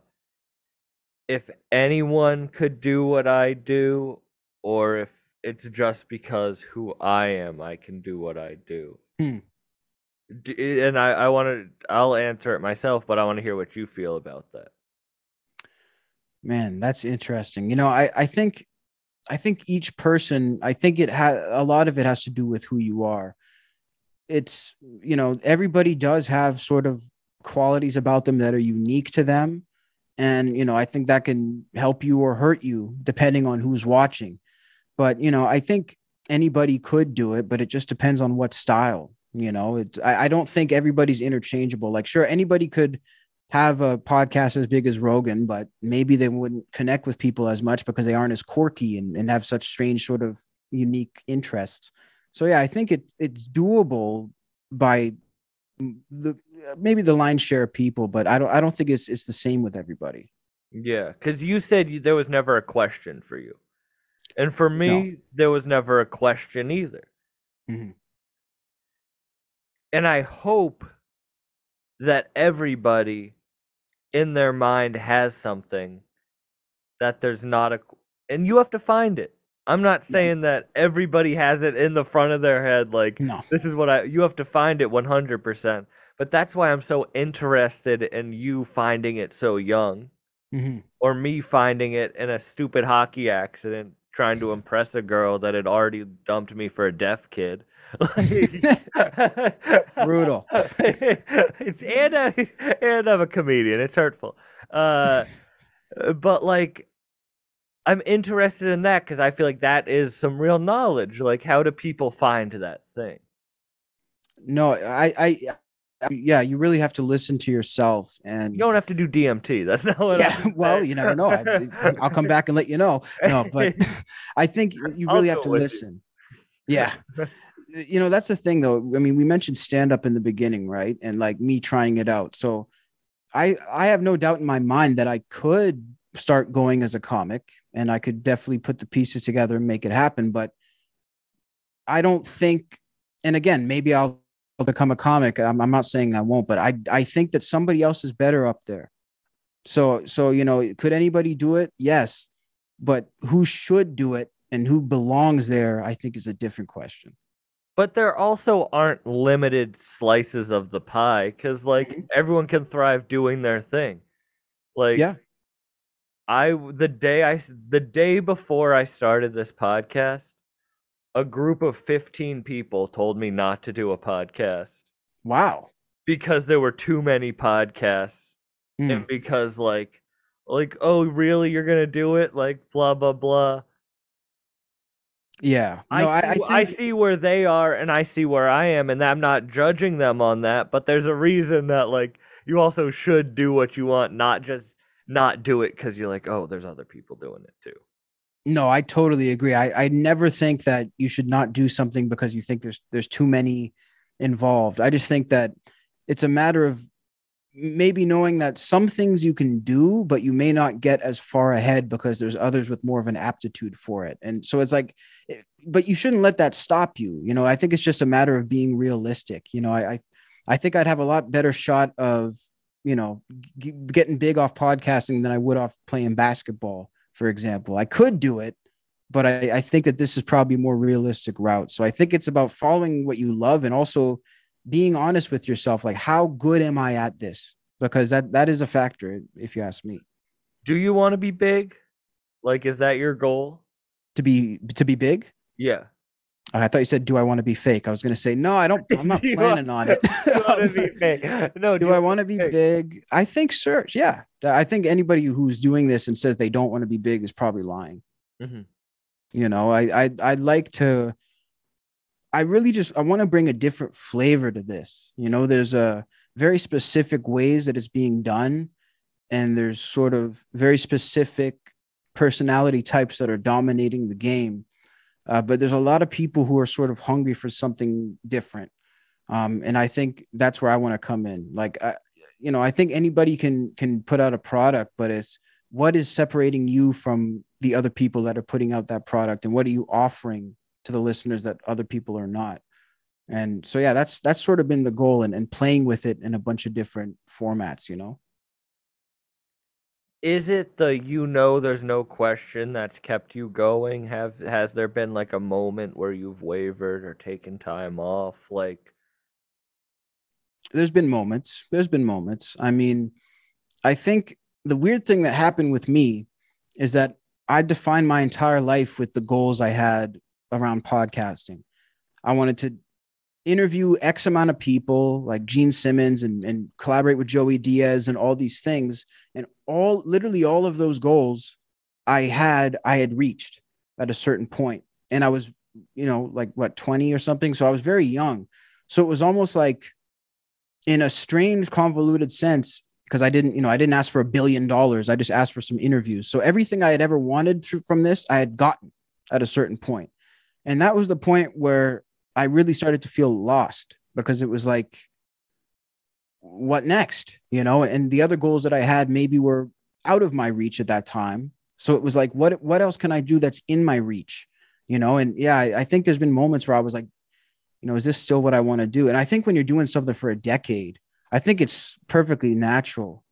if anyone could do what I do, or if it's just because who I am, I can do what I do. Hmm. D- and I, I want to, I'll answer it myself, but I want to hear what you feel about that. Man, that's interesting. You know, I, I think I think each person, I think it has a lot of it has to do with who you are. It's, you know, everybody does have sort of qualities about them that are unique to them. And, you know, I think that can help you or hurt you depending on who's watching. But, you know, I think anybody could do it, but it just depends on what style. You know, it's, I, I don't think everybody's interchangeable. Like, sure, anybody could have a podcast as big as Rogan, but maybe they wouldn't connect with people as much because they aren't as quirky and, and have such strange sort of unique interests. So yeah, I think it it's doable by the maybe the line share of people, but I don't I don't think it's it's the same with everybody. Yeah, because you said you, there was never a question for you, and for me, there was never a question either. Mhm. And I hope that everybody in their mind has something that there's not a, and you have to find it. I'm not saying that everybody has it in the front of their head, like No. this is what I. You have to find it 100. percent But that's why I'm so interested in you finding it so young. Mhm. or me finding it in a stupid hockey accident trying to impress a girl that had already dumped me for a deaf kid. Brutal. it's and, I, and I'm a comedian. It's hurtful. Uh, but like, I'm interested in that because I feel like that is some real knowledge. Like, how do people find that thing? No, I, I, yeah, you really have to listen to yourself and You don't have to do DMT. That's not what. yeah, I'm well, saying. you never know. I, I'll come back and let you know. No, but I think you I'll really have to with you. listen. Yeah. You know, that's the thing though. I mean, we mentioned stand up in the beginning, right? And like me trying it out. So I I have no doubt in my mind that I could start going as a comic and I could definitely put the pieces together and make it happen, but I don't think and again, maybe I'll become a comic. I'm, I'm not saying I won't, but I I think that somebody else is better up there. So so you know, could anybody do it? Yes. But who should do it and who belongs there, I think is a different question. But there also aren't limited slices of the pie because, like, Mhm. everyone can thrive doing their thing. Like, Yeah. I the day i the day before I started this podcast, a group of fifteen people told me not to do a podcast Wow. because there were too many podcasts Hmm. and because like like oh really you're gonna do it like blah blah blah. Yeah. I, No, I, I, see, think, I see where they are and I see where I am, and I'm not judging them on that. But there's a reason that like you also should do what you want, not just not do it because you're like, oh, there's other people doing it too. no, I totally agree. I, I never think that you should not do something because you think there's there's too many involved. I just think that it's a matter of maybe knowing that some things you can do, but you may not get as far ahead because there's others with more of an aptitude for it. And so it's like, eh, but you shouldn't let that stop you. You know, I think it's just a matter of being realistic. You know, I I, I think I'd have a lot better shot of you know g- getting big off podcasting than I would off playing basketball, for example. I could do it, but I, I think that this is probably more realistic route. So I think it's about following what you love and also being honest with yourself. Like, how good am I at this? Because that that is a factor, if you ask me. Do you want to be big? Like, is that your goal? To be to be big. Yeah. I thought you said, "Do I want to be fake?" I was going to say, "No, I don't. I'm not Do planning on it." Do want be big? No. do you I want to be big? big? I think search. Yeah, I think anybody who's doing this and says they don't want to be big is probably lying. Mhm. You know, I I I'd like to. I really just I want to bring a different flavor to this. You know, there's a very specific ways that it's being done, and there's sort of very specific personality types that are dominating the game. Uh, but there's a lot of people who are sort of hungry for something different um, and I think that's where I want to come in. Like, I, you know, I think anybody can can put out a product, but it's what is separating you from the other people that are putting out that product, and what are you offering to the listeners that other people are not. And so, yeah, that's that's sort of been the goal, and, and playing with it in a bunch of different formats. You know, is it the you know there's no question that's kept you going? Have has there been like a moment where you've wavered or taken time off? Like there's been moments. There's been moments. I mean, I think the weird thing that happened with me is that I defined my entire life with the goals I had around podcasting. I wanted to interview X amount of people like Gene Simmons and, and collaborate with Joey Diaz and all these things. And all literally all of those goals I had, I had reached at a certain point. And I was, you know, like what, 20 or something. So I was very young. So it was almost like in a strange, convoluted sense, because I didn't, you know, I didn't ask for a billion dollars. I just asked for some interviews. So everything I had ever wanted through, from this, I had gotten at a certain point. And that was the point where I really started to feel lost because it was like, what next? You know, and the other goals that I had maybe were out of my reach at that time. So it was like, what what else can I do that's in my reach? You know, and yeah, I, I think there's been moments where I was like, you know, is this still what I want to do? And I think when you're doing something for a decade, I think it's perfectly natural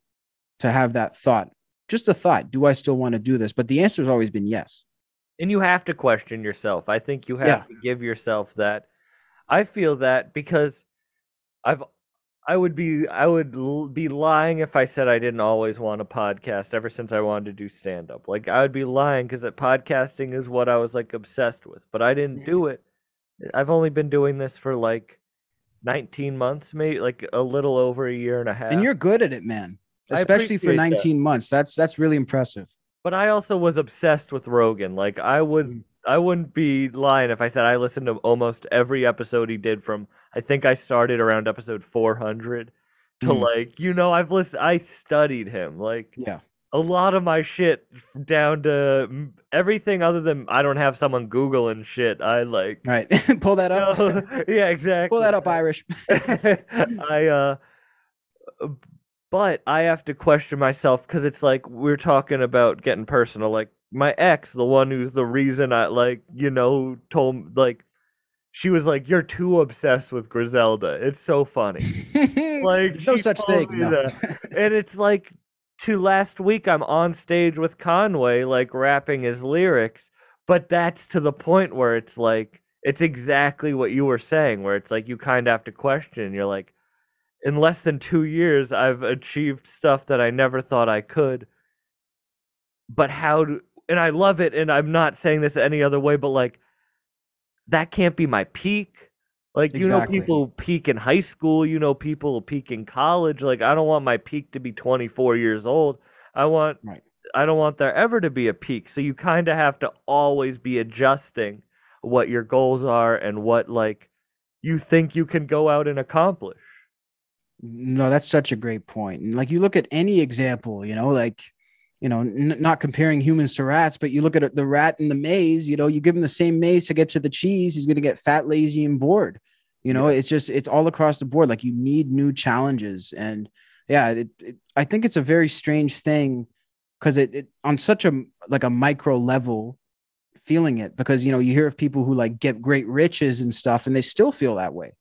to have that thought. Just a thought, do I still want to do this? But the answer has always been yes. And you have to question yourself. I think you have Yeah. to give yourself that. I feel that because I've I would be I would l- be lying if I said I didn't always want a podcast ever since I wanted to do stand up. Like I would be lying cuz podcasting is what I was like obsessed with, but I didn't do it. I've only been doing this for like 19 months, maybe like a little over a year and a half. And you're good at it, man. Especially for appreciate that. 19 months. That's that's really impressive. But I also was obsessed with Rogan. Like I would Mm. I wouldn't be lying if I said I listened to almost every episode he did from I think I started around episode 400 to Mm. like you know I've listened I studied him like Yeah. a lot of my shit down to everything other than I don't have someone Google and shit. I like All right. Pull that up. yeah, exactly. Pull that up, Irish. I uh but I have to question myself because it's like we're talking about getting personal. Like my ex, the one who's the reason I like, you know, told like she was like, "You're too obsessed with Griselda." It's so funny. Like There's no such thing. No. and it's like to last week I'm on stage with Conway like rapping his lyrics, but that's to the point where it's like it's exactly what you were saying where it's like you kind of have to question you're like in less than 2 years I've achieved stuff that I never thought I could but how do and I love it and I'm not saying this any other way but like that can't be my peak like you know people peak in high school, you know people peak in college. Like I don't want my peak to be 24 years old. I want Right. I don't want there ever to be a peak. So you kind of have to always be adjusting what your goals are and what like you think you can go out and accomplish. No, that's such a great point. And like you look at any example, you know, like, you know, n- not comparing humans to rats, but you look at the rat in the maze, you know, you give him the same maze to get to the cheese, he's going to get fat, lazy, and bored. You know, it's just, it's all across the board. Like you need new challenges. And yeah, it, it, I think it's a very strange thing because it, it, on such a, like a micro level, feeling it because, you know, you hear of people who like get great riches and stuff and they still feel that way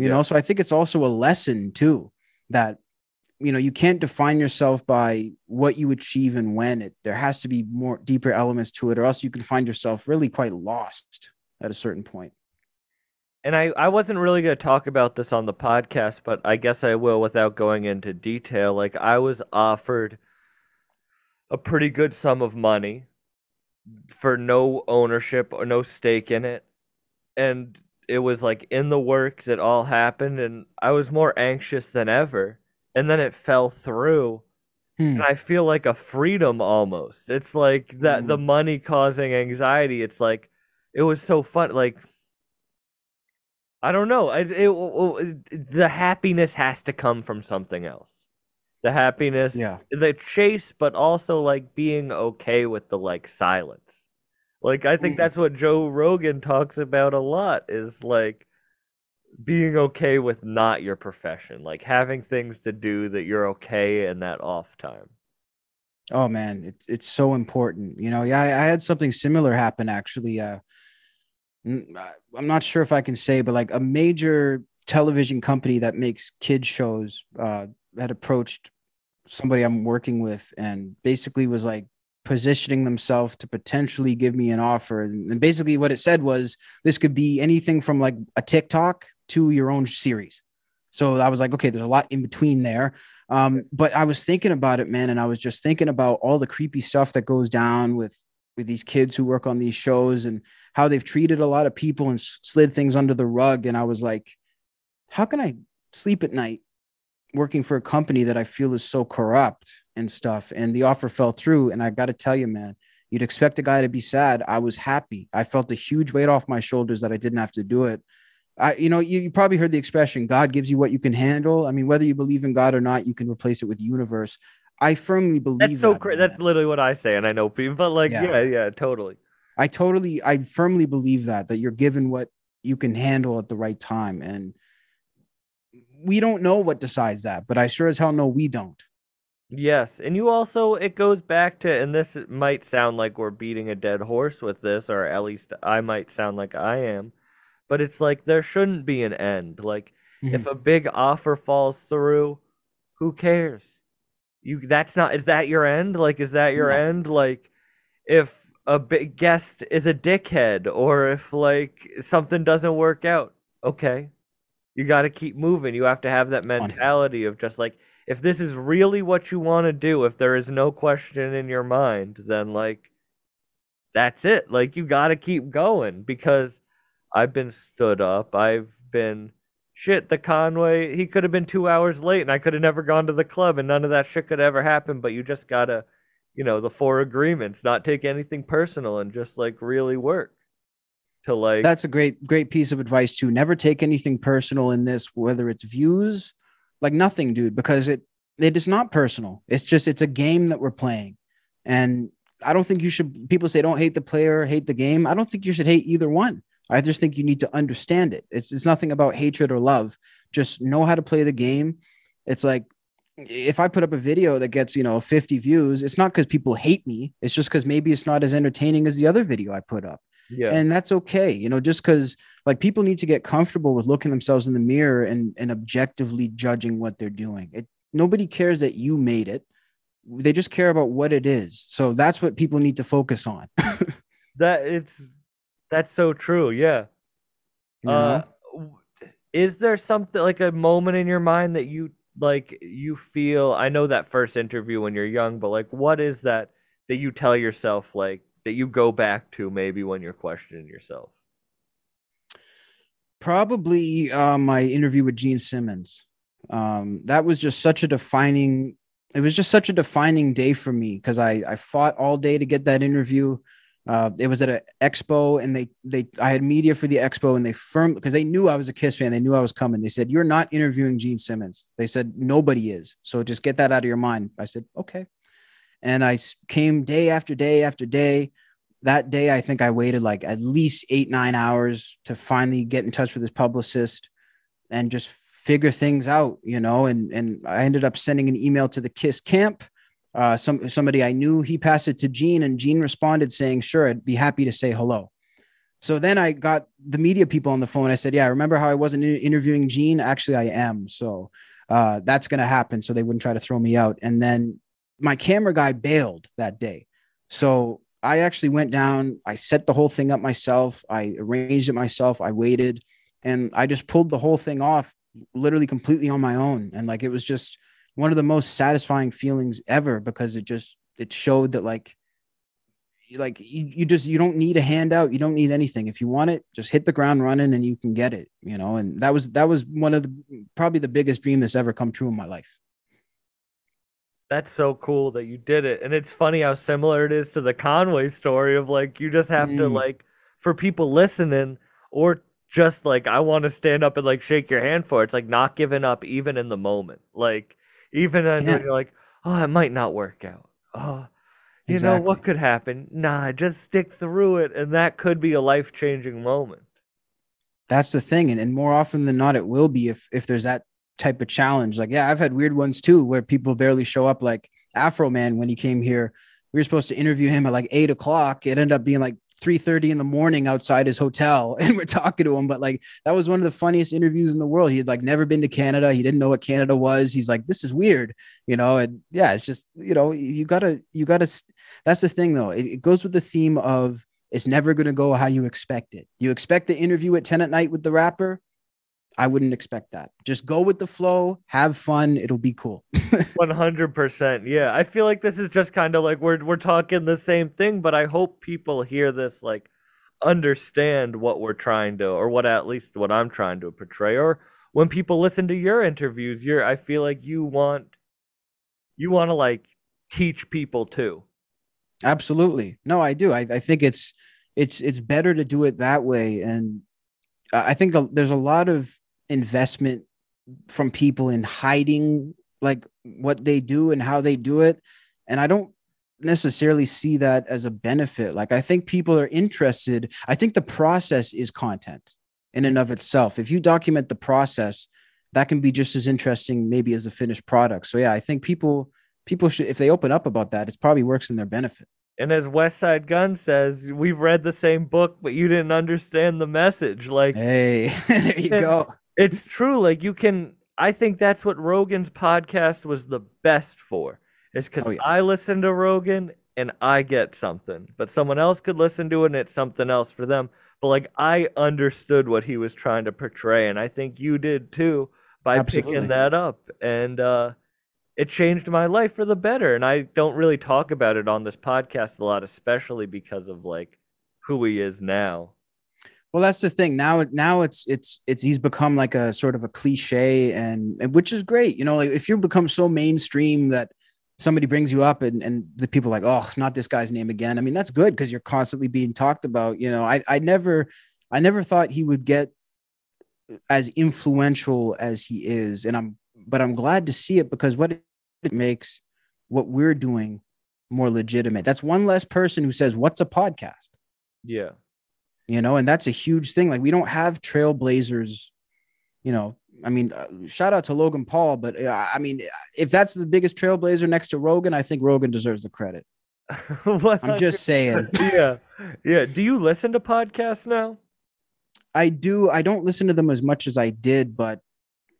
you Yeah. know so i think it's also a lesson too that you know you can't define yourself by what you achieve and when it there has to be more deeper elements to it or else you can find yourself really quite lost at a certain point And I, I wasn't really going to talk about this on the podcast, but I guess I will without going into detail. Like, I was offered a pretty good sum of money for no ownership or no stake in it. And it was like in the works, it all happened, and I was more anxious than ever. And then it fell through. Hmm. And I feel like a freedom almost. It's like that the money causing anxiety. It's like it was so fun. Like I don't know. I, it, it- the happiness has to come from something else. The happiness, Yeah. the chase, but also like being okay with the like silence. Like I think Mm. that's what Joe Rogan talks about a lot is like being okay with not your profession, like having things to do that you're okay in that off time. oh man it's it's so important you know yeah I, I had something similar happen actually uh i'm not sure if i can say but like a major television company that makes kids shows uh had approached somebody I'm working with and basically was like positioning themselves to potentially give me an offer. And, basically what it said was this could be anything from like a TikTok to your own series. So I was like, okay, there's a lot in between there. Um, but I was thinking about it, man, and I was just thinking about all the creepy stuff that goes down with with these kids who work on these shows and how they've treated a lot of people and slid things under the rug. And I was like, how can I sleep at night working for a company that I feel is so corrupt and stuff? And the offer fell through. And I got to tell you, man, you'd expect a guy to be sad. I was happy. I felt a huge weight off my shoulders that I didn't have to do it. I, you know, you, you probably heard the expression, God gives you what you can handle. I mean, whether you believe in God or not, you can replace it with universe. I firmly believe That's so that, man. That's literally what I say, and I know people, but like, Yeah. yeah, yeah, totally. I totally, I firmly believe that that you're given what you can handle at the right time, and we don't know what decides that, but I sure as hell know we don't. Yes, and you also it goes back to and this might sound like we're beating a dead horse with this or at least I might sound like I am, but it's like there shouldn't be an end. Like if mm-hmm. a big offer falls through, who cares? You that's not is that your end? Like is that your No. end? Like if a big guest is a dickhead or if like something doesn't work out, okay. You got to keep moving. You have to have that mentality of just like if this is really what you want to do, if there is no question in your mind, then like that's it. Like you got to keep going because I've been stood up. I've been shit. The Conway, he could have been two hours late and I could have never gone to the club and none of that shit could ever happen. But you just got to, you know, the four agreements, not take anything personal and just like really work to like. That's a great, great piece of advice too. Never take anything personal in this, whether it's views, like nothing, dude, because it it is not personal. It's just it's a game that we're playing, and I don't think you should. People say don't hate the player, hate the game. I don't think you should hate either one. I just think you need to understand it. It's it's nothing about hatred or love. Just know how to play the game. It's like if I put up a video that gets, you know, 50 views, it's not because people hate me. It's just because maybe it's not as entertaining as the other video I put up yeah. and that's okay you know just because like people need to get comfortable with looking themselves in the mirror and and objectively judging what they're doing it nobody cares that you made it they just care about what it is so that's what people need to focus on that it's that's so true. Yeah. you Uh, is there something like a moment in your mind that you like you feel? I know that first interview when you're young, but like, what is that that you tell yourself like that you go back to maybe when you're questioning yourself? probably uh, my interview with Gene Simmons. Um, that was just such a defining. It was just such a defining day for me because I I fought all day to get that interview. Uh, it was at an expo, and they they I had media for the expo, and they firm because they knew I was a Kiss fan. They knew I was coming. They said, "You're not interviewing Gene Simmons." They said, "Nobody is." So just get that out of your mind. I said, "Okay," and I came day after day after day. That day i think i waited like at least eight nine hours to finally get in touch with his publicist and just figure things out you know? And and i ended up sending an email to the kiss camp. Uh some somebody i knew he passed it to gene and gene responded saying sure i'd be happy to say hello. So then i got the media people on the phone. I said yeah I remember how i wasn't interviewing gene? Actually i am. So uh that's gonna happen so they wouldn't try to throw me out. And then my camera guy bailed that day so I actually went down, I set the whole thing up myself, I arranged it myself, I waited, and I just pulled the whole thing off literally completely on my own. And like it was just one of the most satisfying feelings ever because it just it showed that like you- like you, you just you don't need a handout, you don't need anything. If you want it, just hit the ground running and you can get it, you know. And that was that was one of the probably the biggest dream that's ever come true in my life. That's so cool that you did it. And it's funny how similar it is to the Conway story of like you just have to Mm. like for people listening or just like I want to stand up and like shake your hand for it. It's like not giving up even in the moment. Like even when Yeah. you're like, oh, it might not work out. Oh, you know what could happen? Nah, just stick through it, and that could be a life changing moment. that's the thing and, and more often than not it will be if if there's that type of challenge. Like yeah i've had weird ones too where people barely show up like Afroman when he came here. We were supposed to interview him at like eight o'clock. It ended up being like 3:30 in the morning outside his hotel and we're talking to him. But like that was one of the funniest interviews in the world. He had like never been to Canada. He didn't know what Canada was. He's like this is weird you know? And yeah it's just you know you got to you got to that's the thing though. It, it goes with the theme of it's never going to go how you expect it. You expect the interview at 10 at night with the rapper I wouldn't expect that. Just go with the flow, have fun, it'll be cool. One hundred percent. Yeah, I feel like this is just kind of like we're we're talking the same thing, but I hope people hear this like understand what we're trying to, or what at least what I'm trying to portray. Or when people listen to your interviews, you're I feel like you want you want to like teach people too. Absolutely. No, I do. I, I think it's it's it's better to do it that way and I think there's a lot of investment from people in hiding like what they do and how they do it. And i don't necessarily see that as a benefit. Like i think people are interested. I think the process is content in and of itself. If you document the process that can be just as interesting maybe as the finished product. So yeah i think people people should if they open up about that it probably works in their benefit. And as Westside Gunn says, we've read the same book, but you didn't understand the message. Like, hey, there you go. It's true. Like, you can. I think that's what Rogan's podcast was the best for. Is because Oh, yeah. I listen to Rogan and I get something, but someone else could listen to it and it's something else for them. But like, I understood what he was trying to portray, and I think you did too by Absolutely. picking that up. And uh, it changed my life for the better. And I don't really talk about it on this podcast a lot, especially because of like who he is now. Well, that's the thing. Now, now it's it's it's he's become like a sort of a cliche, and, and which is great. You know, like if you become so mainstream that somebody brings you up and and the people are like, oh, not this guy's name again. I mean, that's good because you're constantly being talked about. You know, I I never I never thought he would get as influential as he is, and I'm but I'm glad to see it because what it makes what we're doing more legitimate. That's one less person who says, "What's a podcast?" Yeah. You know, and that's a huge thing. Like we don't have trailblazers, you know. I mean, uh, shout out to Logan Paul, but uh, I mean, if that's the biggest trailblazer next to Rogan, I think Rogan deserves the credit. I'm just saying. yeah. Yeah. Do you listen to podcasts now? I do. I don't listen to them as much as I did, but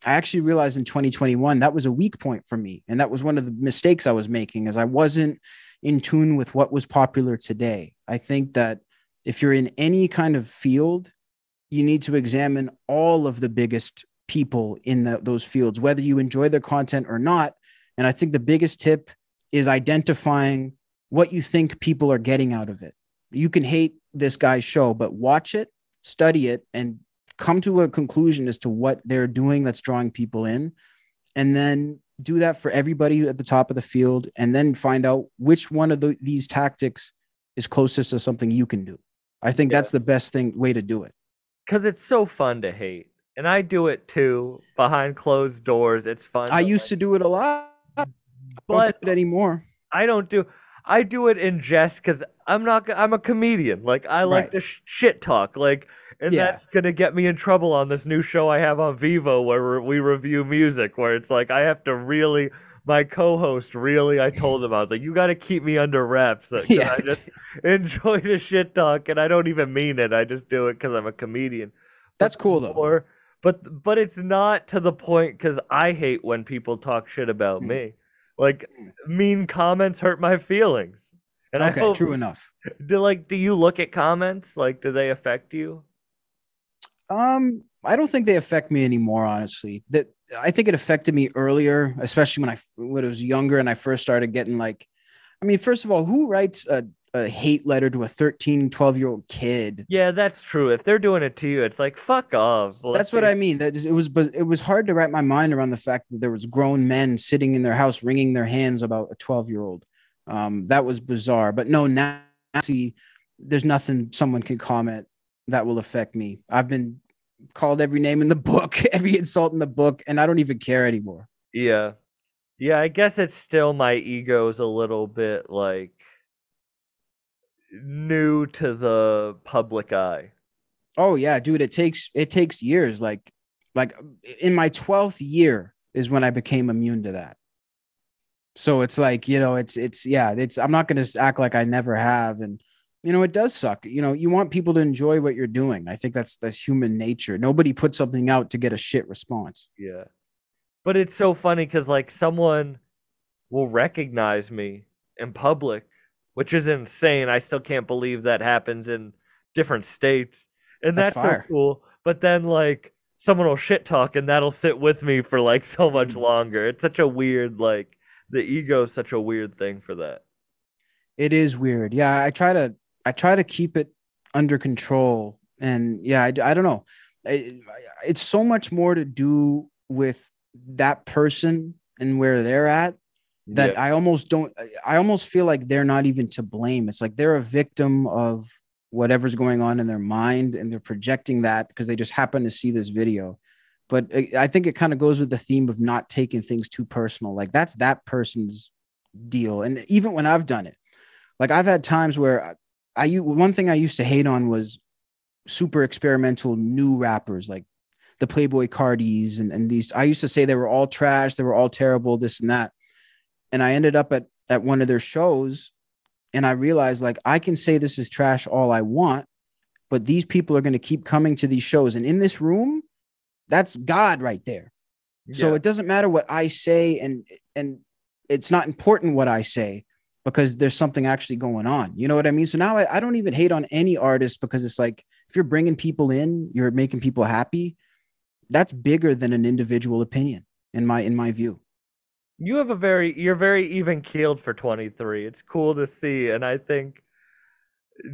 I actually realized in 2021 that was a weak point for me, and that was one of the mistakes I was making, as I wasn't in tune with what was popular today. I think that if you're in any kind of field, you need to examine all of the biggest people in the, those fields, whether you enjoy their content or not. And I think the biggest tip is identifying what you think people are getting out of it. You can hate this guy's show, but watch it, study it, and come to a conclusion as to what they're doing that's drawing people in. And then do that for everybody at the top of the field, and then find out which one of the, these tactics is closest to something you can do. I think Yeah. that's the best thing way to do it. Because it's so fun to hate. And I do it too behind closed doors. It's fun. I to, used like- to do it a lot, but do anymore. I don't do. I do it in jest because I'm not. I'm a comedian. Like I like Right. to sh- shit talk. Like, and Yeah. that's gonna get me in trouble on this new show I have on Vivo where we review music. Where it's like I have to really. My co-host really. I told him I was like, you got to keep me under wraps. 'cause Yeah. I just enjoy the shit talk, and I don't even mean it. I just do it because I'm a comedian. That's cool though. Or, but but it's not to the point because I hate when people talk shit about Mm. me. Like mean comments hurt my feelings. And I okay, hope, true enough. do like do you look at comments? Like do they affect you? Um, I don't think they affect me anymore. Honestly, that I think it affected me earlier, especially when I when I was younger and I first started getting like, I mean, first of all, who writes a, a hate letter to a 13, 12 year old kid? Yeah, that's true. If they're doing it to you, it's like fuck off. Like, That's what I mean. That is, it was, but it was hard to wrap my mind around the fact that there was grown men sitting in their house wringing their hands about a 12 year old. Um, that was bizarre. But no, now see, there's nothing someone can comment that will affect me. I've been called every name in the book, every insult in the book, and I don't even care anymore. Yeah. Yeah, I guess it's still my ego's a little bit like new to the public eye. Oh yeah, dude, it takes it takes years. Like like in my 12th year is when I became immune to that. So it's like, you know, it's it's yeah, it's I'm not gonna act like I never have. And you know, it does suck. You know, you want people to enjoy what you're doing. I think that's that's human nature. Nobody puts something out to get a shit response. Yeah. But it's so funny because like someone will recognize me in public, which is insane. I still can't believe that happens in different states. And That's that's, so cool. But then like someone will shit talk and that'll sit with me for like so much Mm. longer. It's such a weird like the ego is such a weird thing for that. It is weird. Yeah, I try to I try to keep it under control, and yeah, I, I don't know. I- I- it's so much more to do with that person and where they're at that Yeah. I almost don't. I almost feel like they're not even to blame. It's like they're a victim of whatever's going on in their mind, and they're projecting that because they just happen to see this video. But I think it kind of goes with the theme of not taking things too personal. Like that's that person's deal. And even when I've done it, like I've had times where I, one thing I used to hate on was super experimental new rappers like the Playboi Cartis and, and these. I used to say they were all trash, they were all terrible, this and that. And I ended up at at one of their shows, and I realized like I can say this is trash all I want, but these people are going to keep coming to these shows, and in this room, that's God right there. So it doesn't matter what I say, and and it's not important what I say because there's something actually going on. You know what I mean? So now I, I don't even hate on any artist because it's like if you're bringing people in, you're making people happy. That's bigger than an individual opinion in my in my view. you have a very you're very even keeled for 23 it's cool to see and i think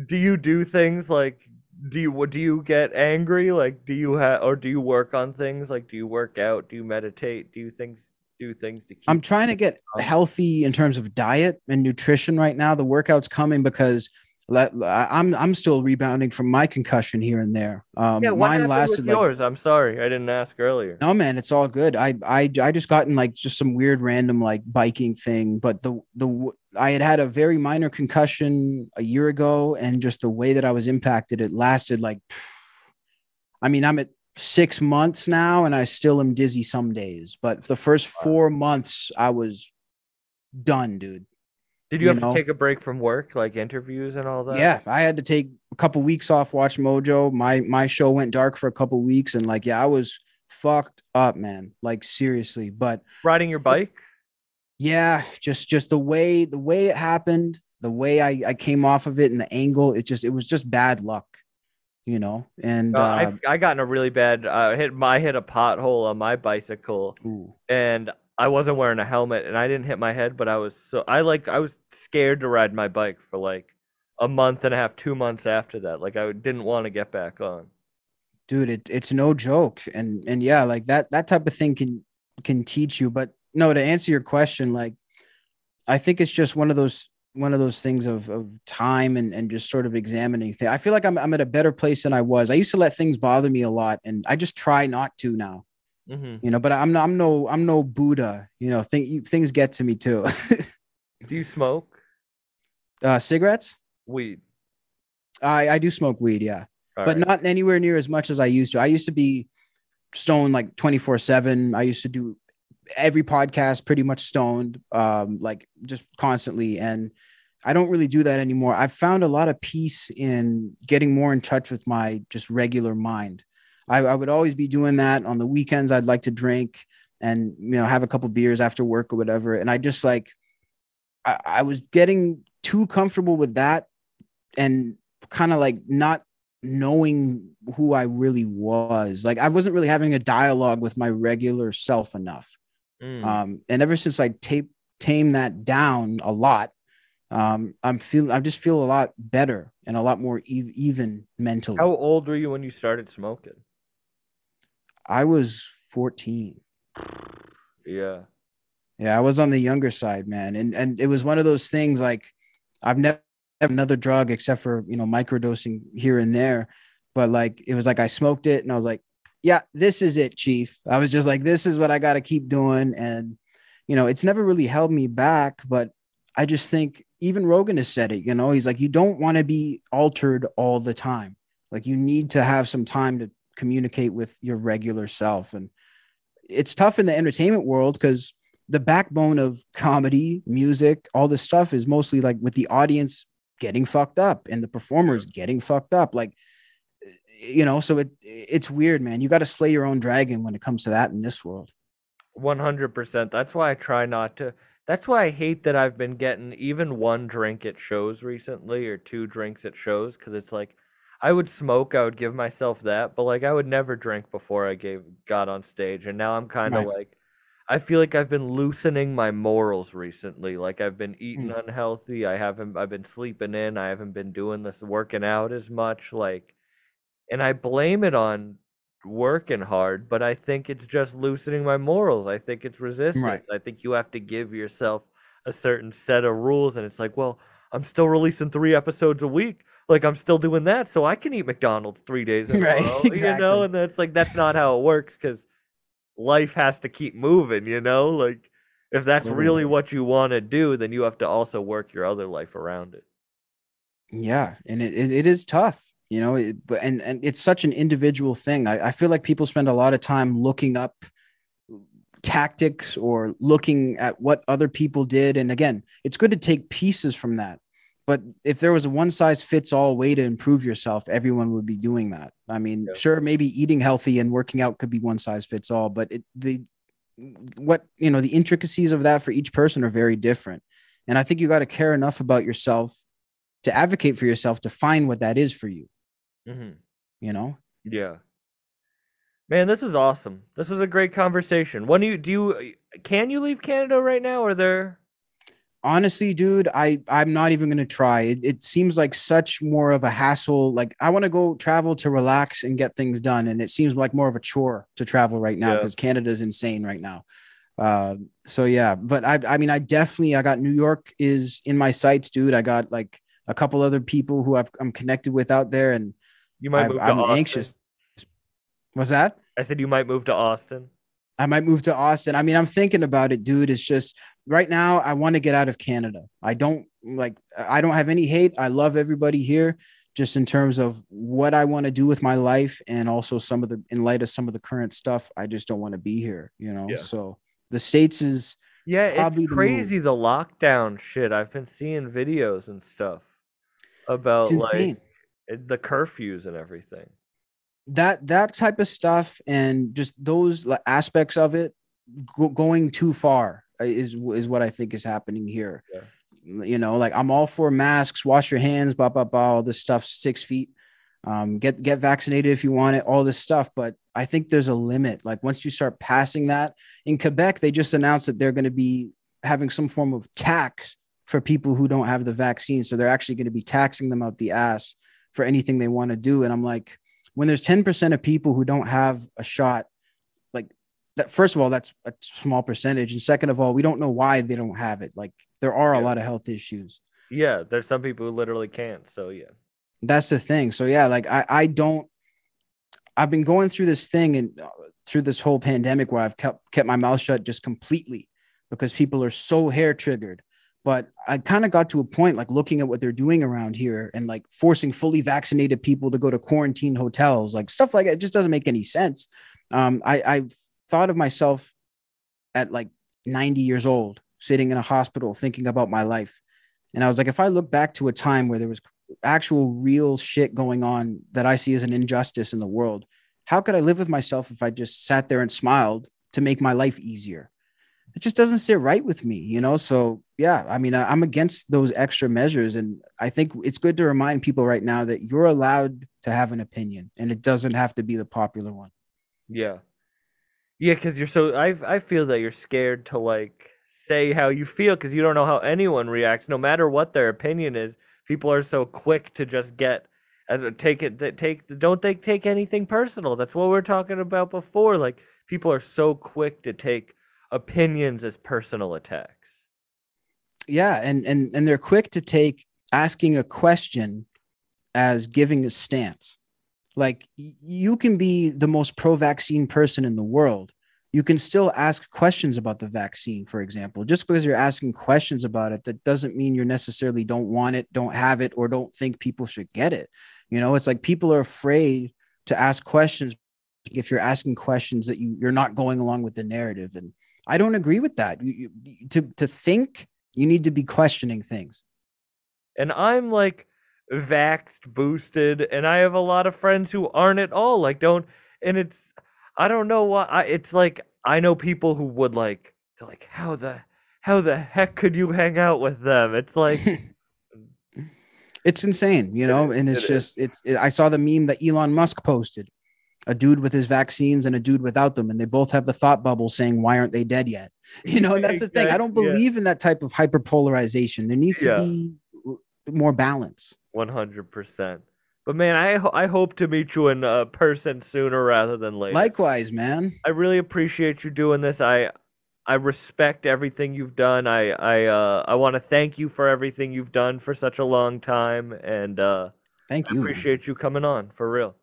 do you do things like do you do you get angry like do you have or do you work on things like do you work out do you meditate do you things do things to keep I'm trying to get healthy in terms of diet and nutrition right now. The workout's coming because I'm I'm still rebounding from my concussion here and there. Um, yeah what mine lasted like yours i'm sorry i didn't ask earlier No, man, it's all good. I I I just gotten like just some weird random like biking thing, but the the I had had a very minor concussion a year ago, and just the way that I was impacted, it lasted like. I mean, I'm at six months now, and I still am dizzy some days. But the first four months, I was done, dude. did you you have know? to take a break from work like interviews and all that Yeah, I had to take a couple weeks off. Watch Mojo. My my show went dark for a couple weeks, and like, yeah, I was fucked up, man. Like seriously, but. riding your bike yeah just just the way the way it happened the way i i came off of it and the angle it just it was just bad luck you know and Uh, uh, I I got in a really bad uh, hit. my hit a pothole on my bicycle, ooh, and I wasn't wearing a helmet, and I didn't hit my head, but I was so I like I was scared to ride my bike for like a month and a half, two months after that. Like I didn't want to get back on. dude it, it's no joke and and yeah like that that type of thing can can teach you but no to answer your question like i think it's just one of those one of those things of, of time and, and just sort of examining things i feel like I'm, I'm at a better place than i was. I used to let things bother me a lot and i just try not to now. Hmm you know but i'm no i'm no i'm no buddha you know thing, things get to me too. Do you smoke? Uh cigarettes? Weed? i i do smoke weed yeah. All but right. not anywhere near as much as i used to. I used to be stoned like 24 7 i used to do every podcast pretty much stoned um like just constantly. And i don't really do that anymore. I've found a lot of peace in getting more in touch with my just regular mind. I, I would always be doing that on the weekends. I'd like to drink and you know have a couple beers after work or whatever. And i just like i, I was getting too comfortable with that and kind of like not knowing who I really was. Like I wasn't really having a dialogue with my regular self enough. Mm. Um, and ever since I tape tame that down a lot, um, I'm feel I just feel a lot better and a lot more e- even mentally. How old were you when you started smoking? I was 14. Yeah. Yeah, I was on the younger side, man. And and it was one of those things like I've never had another drug except for, you know, microdosing here and there. But like it was like I smoked it and I was like, yeah, this is it, chief. I was just like, this is what I got to keep doing. And, you know, it's never really held me back. But I just think even Rogan has said it, you know, he's like, you don't want to be altered all the time. Like you need to have some time to communicate with your regular self. And it's tough in the entertainment world because the backbone of comedy, music, all this stuff is mostly like with the audience getting fucked up and the performers getting fucked up. Like, you know, so it it's weird, man. You got to slay your own dragon when it comes to that in this world. 100%. That's why I try not to. That's why I hate that I've been getting even one drink at shows recently or two drinks at shows because it's like I would smoke, I would give myself that, but like I would never drink before I gave got on stage, and now I'm kind of Right. like I feel like I've been loosening my morals recently. Like I've been eating hmm. unhealthy. I haven't. I've been sleeping in. I haven't been doing this working out as much. Like, and I blame it on working hard, but I think it's just loosening my morals. I think it's resistance. Right. I think you have to give yourself a certain set of rules, and it's like, well, I'm still releasing three episodes a week. Like I'm still doing that, so I can eat McDonald's three days in a Right, row. You know, and that's like that's not how it works because life has to keep moving. You know, like if that's really what you want to do, then you have to also work your other life around it. Yeah, and it, it, it is tough, you know, it, but and and it's such an individual thing. I, I feel like people spend a lot of time looking up tactics or looking at what other people did. And again, it's good to take pieces from that. But if there was a one size fits all way to improve yourself, everyone would be doing that. I mean, Yeah. sure, maybe eating healthy and working out could be one size fits all, but it, the what you know the intricacies of that for each person are very different. And I think you got to care enough about yourself to advocate for yourself to find what that is for you. Hmm You know, Yeah. Man, this is awesome. This is a great conversation. When do you do you can you leave Canada right now? Or there? honestly, dude, I I'm not even gonna try. It, it seems like such more of a hassle. Like I want to go travel to relax and get things done, and it seems like more of a chore to travel right now Yeah. because Canada is insane right now. Uh, so yeah, but I I mean I definitely I got New York is in my sights, dude. I got like a couple other people who I've, I'm connected with out there, and You might I, move to I'm Austin. anxious. Was that? I said you might move to Austin. I might move to Austin. I mean, I'm thinking about it, dude. It's just right now I want to get out of Canada. I don't like I don't have any hate. I love everybody here just in terms of what I want to do with my life and also some of the in light of some of the current stuff, I just don't want to be here, you know. Yeah. So the states is Yeah, Probably it's the crazy the lockdown shit. I've been seeing videos and stuff about like the curfews and everything. that that type of stuff and just those like, aspects of it go, going too far uh, is is what I think is happening here. You know, like I'm all for masks, wash your hands, blah blah blah, all this stuff, six feet. Um, get get vaccinated if you want it, all this stuff. But I think there's a limit. Like once you start passing that in Quebec, they just announced that they're going to be having some form of tax for people who don't have the vaccine. So they're actually going to be taxing them out the ass for anything they want to do. And I'm like, when there's 10% of people who don't have a shot, like that, first of all, that's a small percentage. And second of all, we don't know why they don't have it. Like there are a Yeah. lot of health issues. Yeah, there's some people who literally can't. So yeah. That's the thing. So yeah, like I, I don't, I've been going through this thing and uh, through this whole pandemic where I've kept, kept my mouth shut just completely because people are so hair triggered. But I kind of got to a point like looking at what they're doing around here and like forcing fully vaccinated people to go to quarantine hotels, like stuff like that. It just doesn't make any sense. Um, I, I thought of myself at like 90 years old, sitting in a hospital thinking about my life. And I was like, if I look back to a time where there was actual real shit going on that I see as an injustice in the world, how could I live with myself if I just sat there and smiled to make my life easier? It just doesn't sit right with me, you know? So, yeah, I mean, I'm against those extra measures. And I think it's good to remind people right now that you're allowed to have an opinion and it doesn't have to be the popular one. Yeah. Yeah, because you're so I I feel that you're scared to like say how you feel because you don't know how anyone reacts, no matter what their opinion is. People are so quick to just get take it take don't they take anything personal. That's what we are talking about before. Like people are so quick to take opinions as personal attacks. Yeah and and and they're quick to take asking a question as giving a stance. Like you can be the most pro-vaccine person in the world. You can still ask questions about the vaccine for example. Just because you're asking questions about it that doesn't mean you necessarily don't want it don't have it or don't think people should get it. You know it's like people are afraid to ask questions if you're asking questions that you, you're not going along with the narrative. And i don't agree with that. You, you, to, to think you need to be questioning things and I'm like vaxxed, boosted, and I have a lot of friends who aren't at all. Like, don't, and it's, I don't know why. I, it's like I know people who would like, they're like, how the, how the heck could you hang out with them? It's like, It's insane, you know, is, and it's it is. just it's. It, I saw the meme that Elon Musk posted, a dude with his vaccines and a dude without them, and they both have the thought bubble saying, "Why aren't they dead yet?" You know, that's the thing. I don't Exactly, yeah. believe in that type of hyperpolarization. There needs to Yeah. be more balance. One hundred percent. But man, I ho- I hope to meet you in uh, person sooner rather than later. Likewise, man. I really appreciate you doing this. I I respect everything you've done. I I uh I want to thank you for everything you've done for such a long time, and uh, Thank I you. man. appreciate you coming on for real.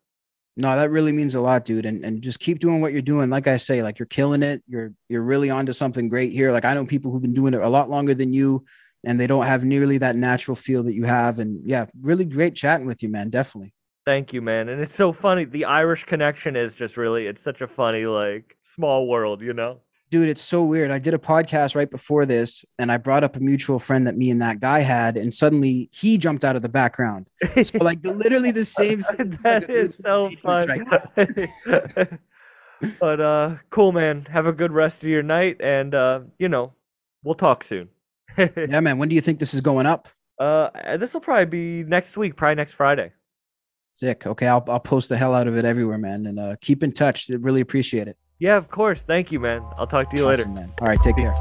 No, that really means a lot, dude. And and just keep doing what you're doing. Like I say, like you're killing it. You're you're really onto something great here. Like I know people who've been doing it a lot longer than you, and they don't have nearly that natural feel that you have. And yeah, really great chatting with you, man. Definitely. Thank you, man. And it's so funny. The Irish connection is just really. It's such a funny like small world, you know. Dude, it's so weird. I did a podcast right before this, and I brought up a mutual friend that me and that guy had, and suddenly he jumped out of the background. So like the, literally the same. thing. that is so fun. right but uh cool man. Have a good rest of your night and uh you know, we'll talk soon. Yeah, man. When do you think this is going up? uh this will probably be next week, probably next Friday. Sick. Okay, I'll I'll post the hell out of it everywhere, man, and uh, keep in touch. Really appreciate it. Yeah, of course. Thank you, man. I'll talk to you later. Man. All right, take care.